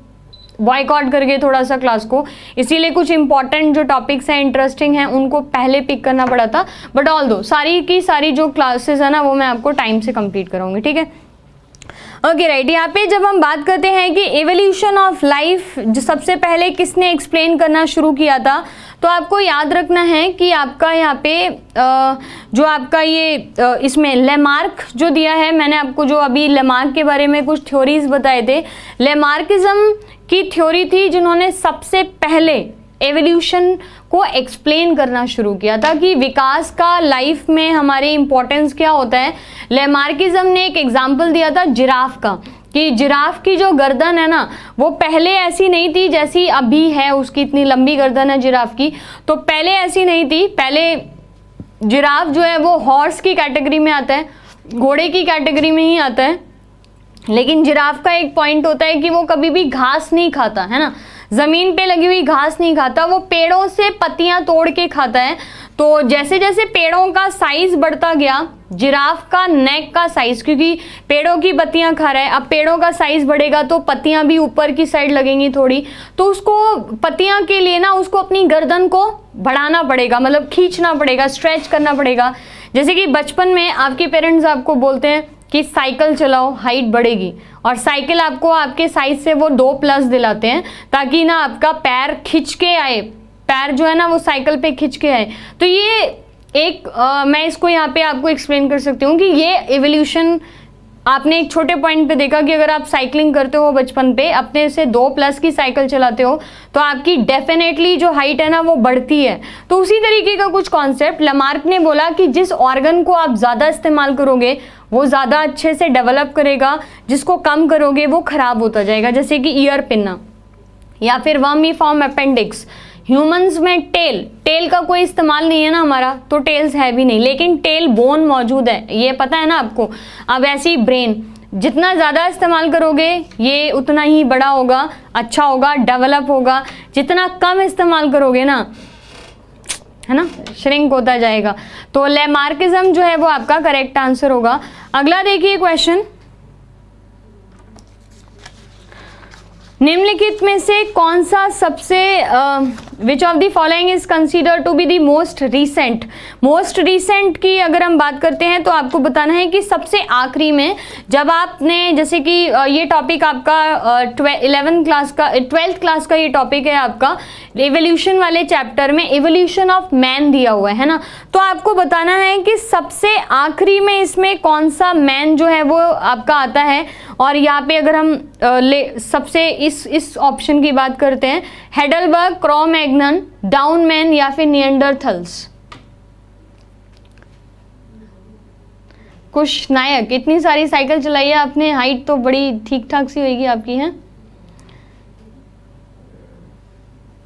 बॉयकॉट करके थोड़ा सा क्लास को। इसीलिए कुछ इंपॉर्टेंट जो टॉपिक्स हैं इंटरेस्टिंग हैं, उनको पहले पिक करना पड़ा था। बट ऑल दो सारी की सारी जो क्लासेस है ना, वो मैं आपको टाइम से कंप्लीट कराऊँगी, ठीक है? ओके राइट यहाँ पे जब हम बात करते हैं कि एवोल्यूशन ऑफ़ लाइफ जो सबसे पहले किसने एक्सप्लेन करना शुरू किया था तो आपको याद रखना है कि आपका यहाँ पे जो आपका ये इसमें लेमार्क जो दिया है, मैंने आपको जो अभी लेमार्क के बारे में कुछ थ्योरीज बताए थे। लेमार्किज्म की थ्योरी थी जिन्होंने सबसे पहले एवोल्यूशन को एक्सप्लेन करना शुरू किया था कि विकास का लाइफ में हमारे इंपॉर्टेंस क्या होता है। लेमार्किज्म ने एक एग्ज़ाम्पल दिया था जिराफ का, कि जिराफ की जो गर्दन है ना, वो पहले ऐसी नहीं थी जैसी अभी है, उसकी इतनी लंबी गर्दन है जिराफ की। तो पहले ऐसी नहीं थी, पहले जिराफ जो है वो हॉर्स की कैटेगरी में आता है, घोड़े की कैटेगरी में ही आता है। लेकिन जिराफ का एक पॉइंट होता है कि वो कभी भी घास नहीं खाता, है ना? ज़मीन पे लगी हुई घास नहीं खाता, वो पेड़ों से पत्तियाँ तोड़ के खाता है। तो जैसे जैसे पेड़ों का साइज़ बढ़ता गया, जिराफ का नेक का साइज़ क्योंकि पेड़ों की पत्तियाँ खा रहा है। अब पेड़ों का साइज़ बढ़ेगा तो पत्तियाँ भी ऊपर की साइड लगेंगी थोड़ी। तो उसको, पत्तियाँ के लिए ना, उसको अपनी गर्दन को बढ़ाना पड़ेगा मतलब खींचना पड़ेगा स्ट्रेच करना पड़ेगा। जैसे कि बचपन में आपके पेरेंट्स आपको बोलते हैं कि साइकिल चलाओ हाइट बढ़ेगी। और साइकिल आपको आपके साइज़ से वो दो प्लस दिलाते हैं ताकि ना आपका पैर खिंच के आए। पैर जो है ना वो साइकिल पे खिंच के आए। तो ये एक आ, मैं इसको यहाँ पे आपको एक्सप्लेन कर सकती हूँ कि ये एवोल्यूशन आपने एक छोटे पॉइंट पे देखा कि अगर आप साइकिलिंग करते हो बचपन पे, अपने से दो प्लस की साइकिल चलाते हो तो आपकी डेफिनेटली जो हाइट है ना, वो बढ़ती है। तो उसी तरीके का कुछ कॉन्सेप्ट लमार्क ने बोला कि जिस ऑर्गन को आप ज़्यादा इस्तेमाल करोगे, वो ज़्यादा अच्छे से डेवलप करेगा, जिसको कम करोगे, वो खराब होता जाएगा, जैसे कि ईयर पिन्ना या फिर वर्मी फॉर्म अपेंडिक्स ह्यूमंस में टेल टेल का कोई इस्तेमाल नहीं है ना हमारा तो टेल्स है भी नहीं। लेकिन टेल बोन मौजूद है, ये पता है ना आपको? अब ऐसी ब्रेन, जितना ज़्यादा इस्तेमाल करोगे, ये उतना ही बड़ा होगा अच्छा होगा, डेवलप होगा। जितना कम इस्तेमाल करोगे ना, है ना, श्रिंक होता जाएगा। तो लेमार्किज्म जो है वो आपका करेक्ट आंसर होगा। अगला देखिए क्वेश्चन। निम्नलिखित में से कौन सा सबसे which of the following is consider to be the most recent most recent की अगर हम बात करते हैं तो आपको बताना है कि सबसे आखिरी में जब आपने, जैसे कि ये टॉपिक आपका इलेवेंथ क्लास का ट्वेल्थ क्लास का ये टॉपिक है आपका एवोल्यूशन वाले चैप्टर में एवोल्यूशन ऑफ़ मैन दिया हुआ है ना? तो आपको बताना है कि सबसे आखिरी में इसमें कौन सा मैन जो है वो आपका आता है, और यहाँ पे अगर हम ले, सबसे इस इस ऑप्शन की बात करते हैं। हेडलबर्ग क्रोमैग्नन डाउनमैन या फिर नियंडरथल्स कुछ नायक, इतनी सारी साइकिल चलाई है आपने हाइट तो बड़ी ठीक ठाक सी होगी आपकी, है?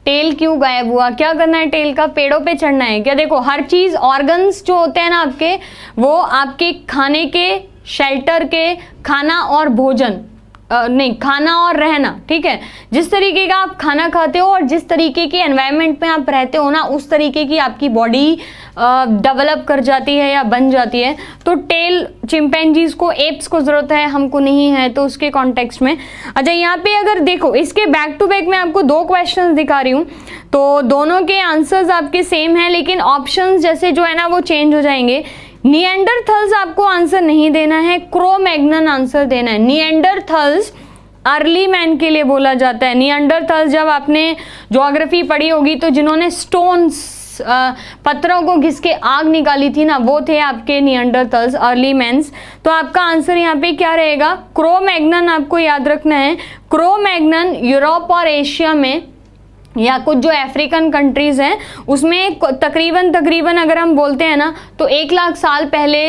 टेल क्यों गायब हुआ? क्या करना है टेल का? पेड़ों पे चढ़ना है। क्या देखो, हर चीज़ ऑर्गन्स जो होते हैं ना आपके, वो आपके खाने के शेल्टर के, खाना और भोजन। नहीं, खाना और रहना, ठीक है? जिस तरीके का आप खाना खाते हो और जिस तरीके के एनवायरनमेंट में आप रहते हो ना, उस तरीके की आपकी बॉडी डेवलप कर जाती है या बन जाती है। तो टेल चिंपैंजीज को एप्स को ज़रूरत है, हमको नहीं है तो उसके कॉन्टेक्स्ट में। अच्छा यहाँ पे अगर देखो, इसके बैक टू बैक मैं आपको दो क्वेश्चन दिखा रही हूँ। तो दोनों के आंसर्स आपके सेम हैं, लेकिन ऑप्शंस जैसे जो है ना, वो चेंज हो जाएँगे। नियंडरथल्स आपको आंसर नहीं देना है क्रोमैग्नन आंसर देना है। नियंडरथल्स अर्ली मैन के लिए बोला जाता है। नियंडरथल्स जब आपने ज्योग्राफी पढ़ी होगी तो जिन्होंने स्टोन्स पत्थरों को घिस के आग निकाली थी ना, वो थे आपके नियंडरथल्स अर्ली मैंस तो आपका आंसर यहाँ पे क्या रहेगा? क्रोमैग्नन आपको याद रखना है। क्रोमैग्नन यूरोप और एशिया में या कुछ जो अफ्रीकन कंट्रीज़ हैं, उसमें तकरीबन तकरीबन अगर हम बोलते हैं ना तो एक लाख साल पहले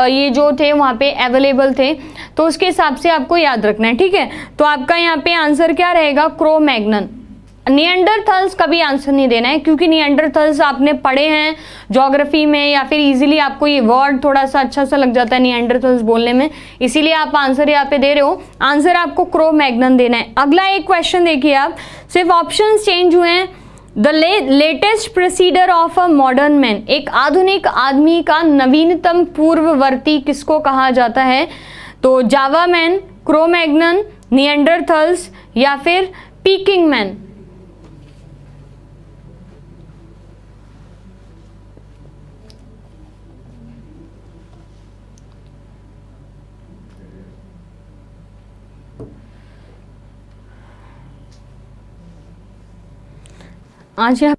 ये जो थे, वहाँ पे अवेलेबल थे। तो उसके हिसाब से आपको याद रखना है, ठीक है? तो आपका यहाँ पे आंसर क्या रहेगा? क्रोमैग्नन नियंडरथल्स का भी आंसर नहीं देना है, क्योंकि नियंडरथल्स आपने पढ़े हैं ज्योग्राफी में, या फिर इजीली आपको ये वर्ड थोड़ा सा अच्छा सा लग जाता है नियंडरथल्स बोलने में। इसीलिए आप आंसर यहाँ पे दे रहे हो। आंसर आपको क्रो मैगनन देना है। अगला एक क्वेश्चन देखिए आप। सिर्फ़ ऑप्शन चेंज हुए हैं। The latest procedure of a modern man एक आधुनिक आदमी का नवीनतम पूर्ववर्ती किसको कहा जाता है? तो जावा मैन क्रोमैग्नन नियंडरथल्स या फिर पीकिंग मैन आज यहाँ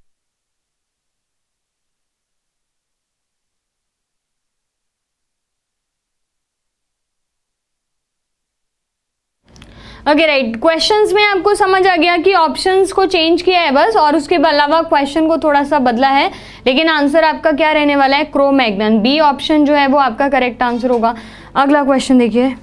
ओके राइट क्वेश्चंस में आपको समझ आ गया कि ऑप्शंस को चेंज किया है बस, और उसके अलावा क्वेश्चन को थोड़ा सा बदला है। लेकिन आंसर आपका क्या रहने वाला है? क्रोमैग्नन बी ऑप्शन जो है वो आपका करेक्ट आंसर होगा। अगला क्वेश्चन देखिए।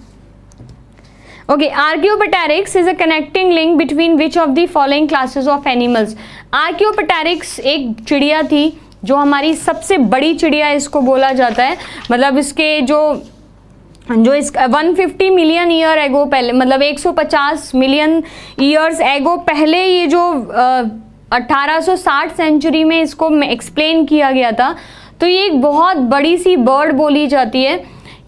Okay archaeopteryx is a connecting link between which of the following classes of animals archaeopteryx एक चिड़िया थी जो हमारी सबसे बड़ी चिड़िया इसको बोला जाता है। मतलब इसके जो जो इस 150 मिलियन ईयर एगो पहले मतलब 150 मिलियन ईयर्स एगो पहले ये जो uh, 1860 सेंचुरी में इसको एक्सप्लेन किया गया था। तो ये एक बहुत बड़ी सी बर्ड बोली जाती है।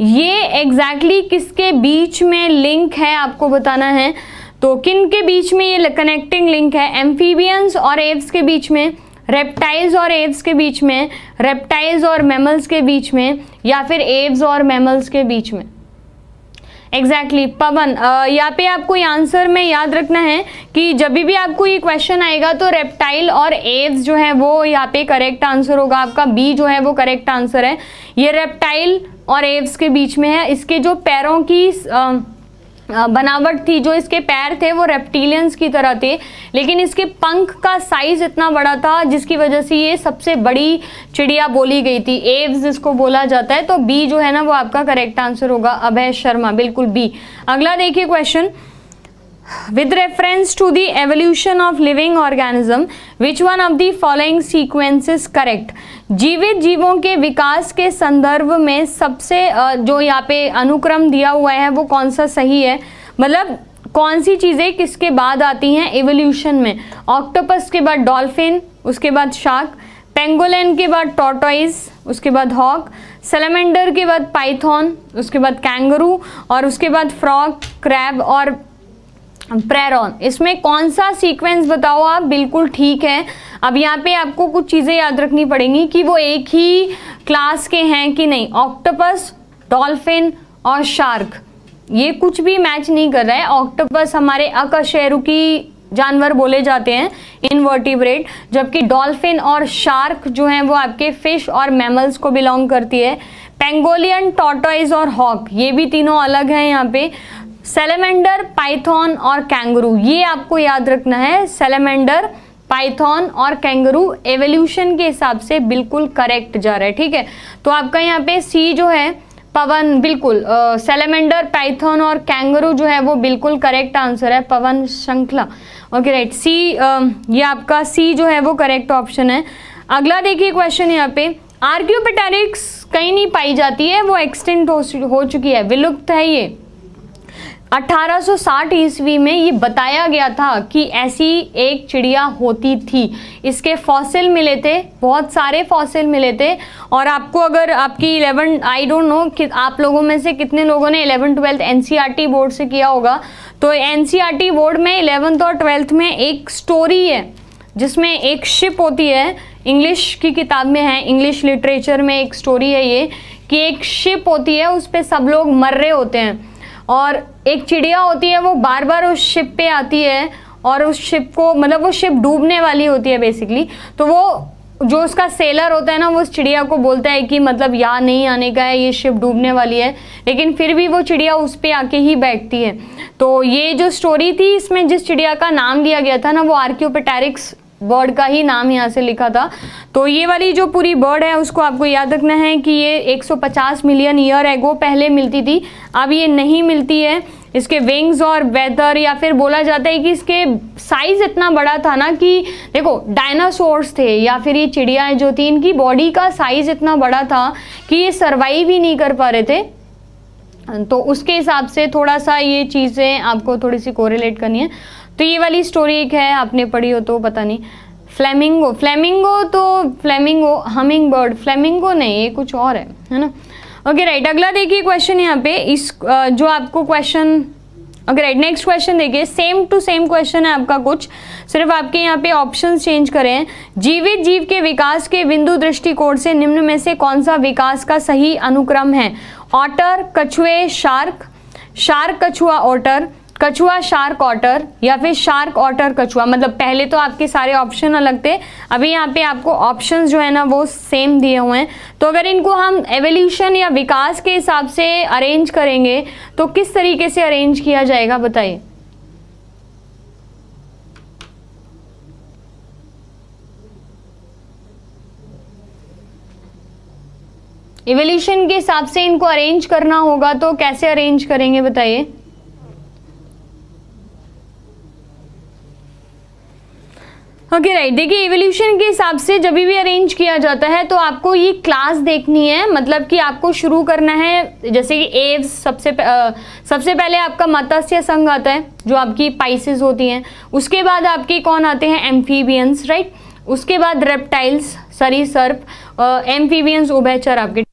ये एग्जैक्टली exactly किसके बीच में लिंक है आपको बताना है? तो किन के बीच में ये कनेक्टिंग लिंक है? एम्फीबियंस और एव्स के बीच में रेप्टाइल्स और एव्स के बीच में रेप्टाइल्स और मैमल्स के बीच में या फिर एव्स और मैमल्स के बीच में? एग्जैक्टली exactly, पवन यहाँ पे आपको ये आंसर में याद रखना है कि जब भी आपको ये क्वेश्चन आएगा तो रेप्टाइल और एव्स जो है वो यहाँ पे करेक्ट आंसर होगा। आपका बी जो है वो करेक्ट आंसर है। ये रेप्टाइल और एव्स के बीच में है इसके जो पैरों की आ, बनावट थी जो इसके पैर थे वो रेप्टिलियंस की तरह थे। लेकिन इसके पंख का साइज़ इतना बड़ा था जिसकी वजह से ये सबसे बड़ी चिड़िया बोली गई थी। एव्स जिसको बोला जाता है तो बी जो है ना वो आपका करेक्ट आंसर होगा। अभय शर्मा बिल्कुल बी अगला देखिए question with reference to the evolution of living organism, which one of the following sequence is correct? जीवित जीवों के विकास के संदर्भ में सबसे जो यहाँ पे अनुक्रम दिया हुआ है, वो कौन सा सही है? मतलब कौन सी चीज़ें किसके बाद आती हैं एवोल्यूशन में? ऑक्टोपस के बाद डॉल्फिन उसके बाद शार्क पेंगोलिन के बाद टॉर्टोइज उसके बाद हॉक सेलेमेंडर के बाद पाइथन उसके बाद कैंगरू और उसके बाद फ्रॉग क्रैब और प्रेरॉन इसमें कौन सा सीक्वेंस बताओ आप? बिल्कुल ठीक है। अब यहाँ पे आपको कुछ चीज़ें याद रखनी पड़ेंगी कि वो एक ही क्लास के हैं कि नहीं? ऑक्टोपस डॉल्फिन और शार्क ये कुछ भी मैच नहीं कर रहा है। ऑक्टोपस हमारे अकशेरुकी जानवर बोले जाते हैं इनवर्टिब्रेट जबकि डॉल्फिन और शार्क जो हैं वो आपके फ़िश और मैमल्स को बिलोंग करती है। पेंगोलियन टॉटॉइज और हॉक ये भी तीनों अलग हैं यहाँ पे। सेलेमेंडर पाइथन और कैंगरू ये आपको याद रखना है सेलेमेंडर पाइथन और कैंगरू एवोल्यूशन के हिसाब से बिल्कुल करेक्ट जा रहा है ठीक है? तो आपका यहाँ पे सी जो है पवन बिल्कुल सेलेमेंडर पाइथन और कैंगरू जो है वो बिल्कुल करेक्ट आंसर है पवन श्रृंखला। ओके राइट सी ये आपका सी जो है वो करेक्ट ऑप्शन है। अगला देखिए क्वेश्चन यहाँ पे। आर्क्यूपेटेरिक्स कहीं नहीं पाई जाती है वो एक्सटेंट हो, हो चुकी है। विलुप्त है ये। 1860 ईस्वी में ये बताया गया था कि ऐसी एक चिड़िया होती थी। इसके फॉसिल मिले थे, बहुत सारे फॉसिल मिले थे। और आपको अगर आपकी इलेवन आई डोंट नो कि आप लोगों में से कितने लोगों ने इलेवन ट्वेल्थ एनसीईआरटी बोर्ड से किया होगा। तो एनसीईआरटी बोर्ड में इलेवंथ और ट्वेल्थ में एक स्टोरी है, जिसमें एक शिप होती है। इंग्लिश की किताब में है इंग्लिश लिटरेचर में एक स्टोरी है ये, कि एक शिप होती है, उस पर सब लोग मर रहे होते हैं। और एक चिड़िया होती है, वो बार बार उस शिप पे आती है और उस शिप को मतलब वो शिप डूबने वाली होती है बेसिकली तो वो, जो उसका सेलर होता है ना, वो उस चिड़िया को बोलता है कि मतलब यहाँ नहीं आने का है, ये शिप डूबने वाली है। लेकिन फिर भी वो चिड़िया उस पर आके ही बैठती है। तो ये जो स्टोरी थी, इसमें जिस चिड़िया का नाम लिया गया था ना, वो आर्क्योपेटेरिक्स बर्ड का ही नाम यहाँ से लिखा था। तो ये वाली जो पूरी बर्ड है, उसको आपको याद रखना है कि ये 150 मिलियन ईयर एगो पहले मिलती थी, अब ये नहीं मिलती है। इसके विंग्स और वेदर या फिर बोला जाता है कि इसके साइज़ इतना बड़ा था ना कि देखो डायनासोर्स थे या फिर ये चिड़ियाएँ जो थी, इनकी बॉडी का साइज़ इतना बड़ा था कि ये सर्वाइव ही नहीं कर पा रहे थे। तो उसके हिसाब से थोड़ा सा ये चीज़ें आपको थोड़ी सी कोरिलेट करनी है। तो ये वाली स्टोरी एक है, आपने पढ़ी हो तो पता नहीं। फ्लेमिंगो फ्लेमिंगो तो फ्लेमिंगो हमिंग बर्ड फ्लेमिंगो नहीं, ये कुछ और है है ना? ओके राइट अगला देखिए क्वेश्चन यहाँ पे। इस जो आपको question okay right next question देखिए। सेम टू सेम क्वेश्चन है आपका कुछ। सिर्फ़ आपके यहाँ पे ऑप्शन चेंज करें। हैं जीवित जीव के विकास के बिंदु दृष्टिकोण से निम्न में से कौन सा विकास का सही अनुक्रम है? ऑटर कछुए शार्क शार्क कछुआ ऑटर कछुआ शार्क ऑटर या फिर शार्क ऑटर कछुआ मतलब पहले तो आपके सारे ऑप्शन अलग थे, अभी यहाँ पे आपको ऑप्शन जो है ना वो सेम दिए हुए हैं। तो अगर इनको हम एवोल्यूशन या विकास के हिसाब से अरेंज करेंगे तो किस तरीके से अरेंज किया जाएगा, बताइए? एवोल्यूशन के हिसाब से इनको अरेंज करना होगा तो कैसे अरेंज करेंगे, बताइए? ओके राइट देखिए इवोल्यूशन के हिसाब से जब भी अरेंज किया जाता है तो आपको ये क्लास देखनी है। मतलब कि आपको शुरू करना है जैसे कि एव्स सबसे आ, सबसे पहले आपका मत्स्य संघ आता है जो आपकी पाइसेस होती हैं। उसके बाद आपके कौन आते हैं? एम्फीबियंस राइट उसके बाद रेप्टाइल्स सरी सर्प एम्फीबियंस उभयचर आपके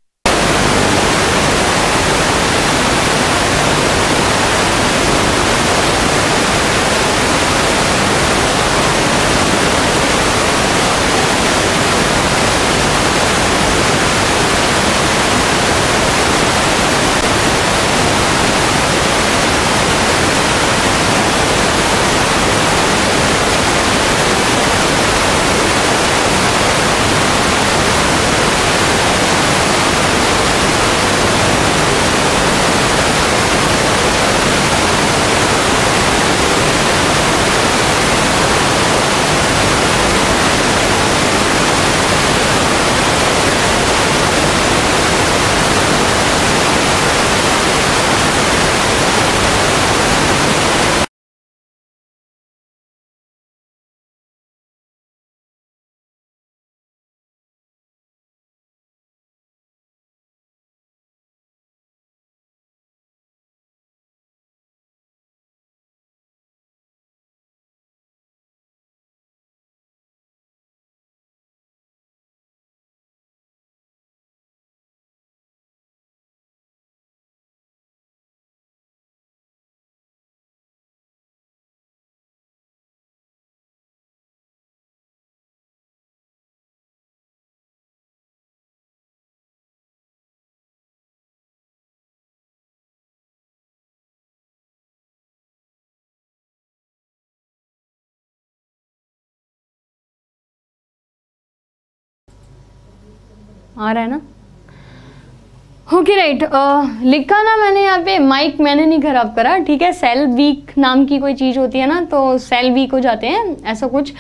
आ रहा है ना? ओके राइट लिखा ना मैंने यहाँ पे माइक मैंने नहीं खराब करा, ठीक है? सेल वीक नाम की कोई चीज़ होती है ना तो सेल वीक हो जाते हैं, ऐसा कुछ।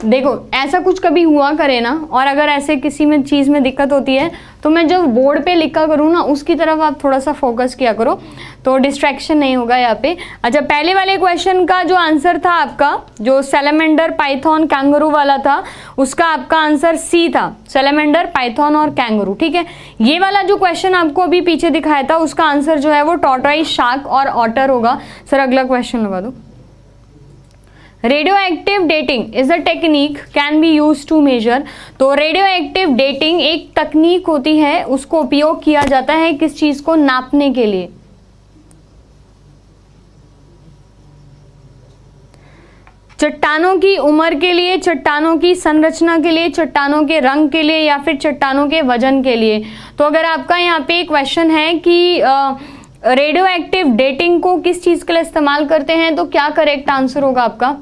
देखो, ऐसा कुछ कभी हुआ करे ना, और अगर ऐसे किसी में चीज़ में दिक्कत होती है तो मैं जब बोर्ड पे लिखा करूँ ना, उसकी तरफ़ आप थोड़ा सा फोकस किया करो तो डिस्ट्रैक्शन नहीं होगा यहाँ पे। अच्छा पहले वाले क्वेश्चन का जो आंसर था आपका, जो सेलेमेंडर पाइथन कैंगरू वाला था, उसका आपका आंसर सी था सेलेमेंडर पाइथन और कैंगरू ठीक है? ये वाला जो क्वेश्चन आपको अभी पीछे दिखाया था, उसका आंसर जो है वो टोटराइज शार्क और ऑटर होगा। सर, अगला क्वेश्चन लगा दो। Radio active dating is a technique can be use to measure तो रेडियो एक्टिव डेटिंग एक तकनीक होती है, उसको उपयोग किया जाता है किस चीज़ को नापने के लिए। चट्टानों की उम्र के लिए, चट्टानों की संरचना के लिए, चट्टानों के रंग के लिए या फिर चट्टानों के वज़न के लिए। तो अगर आपका यहाँ पे क्वेश्चन है कि रेडियो एक्टिव डेटिंग को किस चीज़ के लिए इस्तेमाल करते हैं तो क्या करेक्ट आंसर होगा आपका?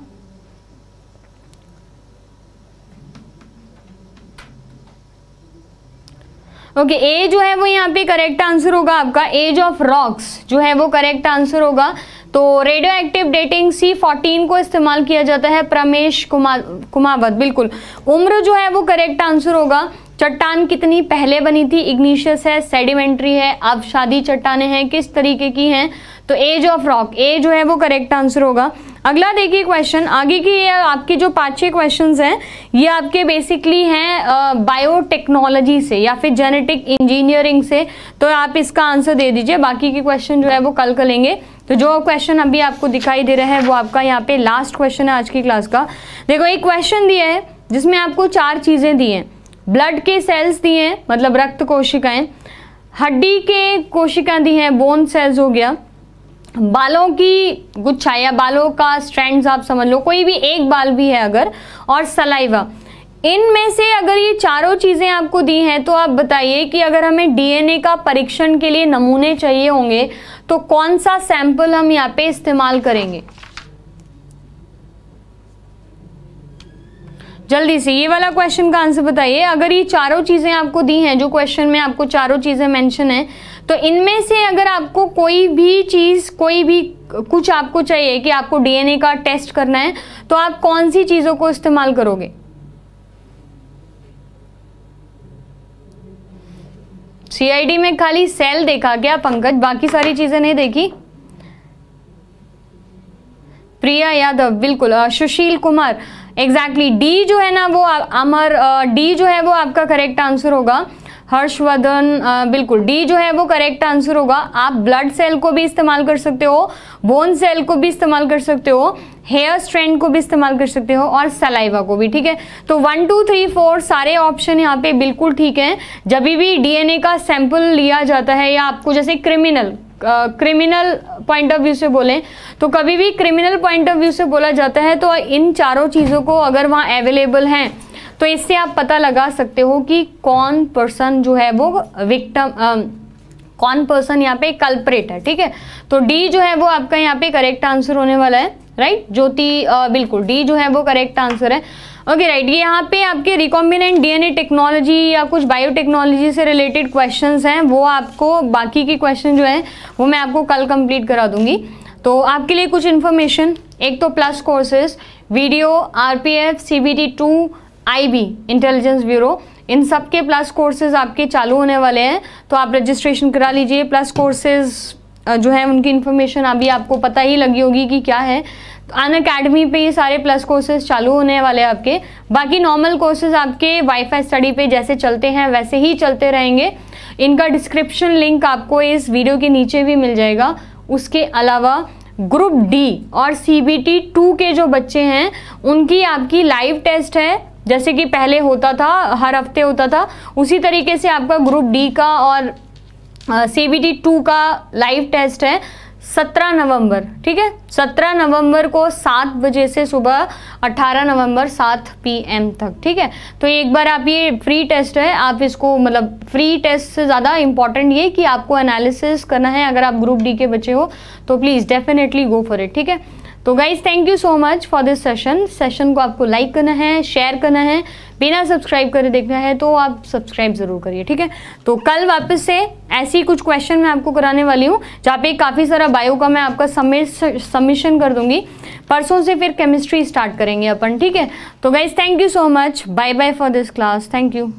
ओके ए जो है वो यहाँ पे करेक्ट आंसर होगा आपका. एज ऑफ़ रॉक्स जो है वो करेक्ट आंसर होगा. तो radio active dating C fourteen को इस्तेमाल किया जाता है प्रमेश कुमार कुमावत, बिल्कुल. उम्र जो है वो करेक्ट आंसर होगा. चट्टान कितनी पहले बनी थी? इग्निशियस है सेडिमेंट्री है. अब शादी चट्टाने हैं, किस तरीके की हैं? तो एज ऑफ़ रॉक ए जो है वो करेक्ट आंसर होगा. अगला देखिए क्वेश्चन आगे की ये आपके जो पाँच छह क्वेश्चन हैं, ये आपके बेसिकली हैं बायोटेक्नोलॉजी से या फिर जेनेटिक इंजीनियरिंग से। तो आप इसका आंसर दे दीजिए, बाकी के क्वेश्चन जो है वो कल करेंगे तो जो क्वेश्चन अभी आपको दिखाई दे रहा है, वो आपका यहाँ पे लास्ट क्वेश्चन है आज की क्लास का। देखो, एक क्वेश्चन दिया है, जिसमें आपको चार चीज़ें दी हैं। ब्लड के सेल्स दिए हैं मतलब रक्त कोशिकाएँ। हड्डी के कोशिकाएँ दी हैं बोन सेल्स हो गया। बालों की गुच्छा या बालों का स्ट्रैंड्स आप समझ लो, कोई भी एक बाल भी है अगर, और सलाइवा इनमें से अगर ये चारों चीज़ें आपको दी हैं तो आप बताइए कि अगर हमें डीएनए का परीक्षण के लिए नमूने चाहिए होंगे तो कौन सा सैंपल हम यहाँ पे इस्तेमाल करेंगे? जल्दी से ये वाला क्वेश्चन का आंसर बताइए। अगर ये चारों चीज़ें आपको दी हैं, जो क्वेश्चन में आपको चारों चीज़ें मेंशन है तो इनमें से अगर आपको कोई भी चीज़, कोई भी कुछ आपको चाहिए कि आपको डीएनए का टेस्ट करना है तो आप कौन सी चीज़ों को इस्तेमाल करोगे? सीआईडी में खाली सेल देखा गया, पंकज। बाकी सारी चीज़ें नहीं देखी? प्रिया यादव, बिल्कुल। Sushil Kumar exactly exactly, D जो है ना वो अमर डी जो है वो आपका करेक्ट आंसर होगा। हर्षवर्धन बिल्कुल डी जो है वो करेक्ट आंसर होगा। आप ब्लड सेल को भी इस्तेमाल कर सकते हो बोन सेल को भी इस्तेमाल कर सकते हो हेयर स्ट्रेंड को भी इस्तेमाल कर सकते हो और सलाइवा को भी ठीक है? तो वन टू थ्री फोर सारे ऑप्शन यहाँ पे बिल्कुल ठीक हैं। जब भी डीएनए का सैंपल लिया जाता है या आपको जैसे criminal criminal point of view से बोलें तो कभी भी क्रिमिनल पॉइंट ऑफ़ व्यू से बोला जाता है तो इन चारों चीज़ों को अगर वहाँ अवेलेबल हैं तो इससे आप पता लगा सकते हो कि कौन पर्सन जो है वो विक्टम कौन पर्सन यहाँ पे कल्परेट है, ठीक है? तो डी जो है वो आपका यहाँ पे करेक्ट आंसर होने वाला है राइट ज्योति बिल्कुल डी जो है वो करेक्ट आंसर है। ओके राइट ये यहाँ पे आपके रिकॉम्बिनेंट डीएनए टेक्नोलॉजी या कुछ बायोटेक्नोलॉजी से रिलेटेड क्वेश्चंस हैं। वो आपको बाकी के क्वेश्चन जो है, वो मैं आपको कल कंप्लीट करा दूँगी। तो आपके लिए कुछ इन्फॉर्मेशन एक तो plus courses video RPF CBT two IB intelligence bureau इन सब के प्लस कोर्सेज आपके चालू होने वाले हैं। तो आप रजिस्ट्रेशन करा लीजिए। प्लस कोर्सेज जो है, उनकी इन्फॉर्मेशन अभी आपको पता ही लगी होगी कि क्या है। अन अकेडमी पे ये सारे प्लस कोर्सेज चालू होने वाले हैं आपके। बाकी नॉर्मल कोर्सेज आपके वाईफाई स्टडी पे जैसे चलते हैं, वैसे ही चलते रहेंगे। इनका डिस्क्रिप्शन लिंक आपको इस वीडियो के नीचे भी मिल जाएगा। उसके अलावा ग्रुप डी और सी बी टी टू के जो बच्चे हैं, उनकी आपकी लाइव टेस्ट है। जैसे कि पहले होता था, हर हफ़्ते होता था। उसी तरीके से आपका ग्रुप डी का और सी बी टी टू का लाइव टेस्ट है। सत्रह नवंबर, ठीक है? सत्रह नवंबर को सात बजे से सुबह अट्ठारह नवंबर सात पीएम तक, ठीक है? तो एक बार आप ये फ्री टेस्ट है, आप इसको मतलब फ्री टेस्ट से ज़्यादा इंपॉर्टेंट ये कि आपको एनालिसिस करना है, अगर आप ग्रुप डी के बच्चे हो तो please definitely go for it ठीक है? तो guys thank you so much for this session session को आपको लाइक करना है शेयर करना है, बिना सब्सक्राइब करे देखना है तो आप सब्सक्राइब ज़रूर करिए, ठीक है? तो कल वापस से ऐसी कुछ क्वेश्चन मैं आपको कराने वाली हूँ, जहाँ पे काफ़ी सारा बायो का मैं आपका सबमिशन कर दूँगी। परसों से फिर केमिस्ट्री स्टार्ट करेंगे अपन, ठीक है? तो guys thank you so much bye bye for this class thank you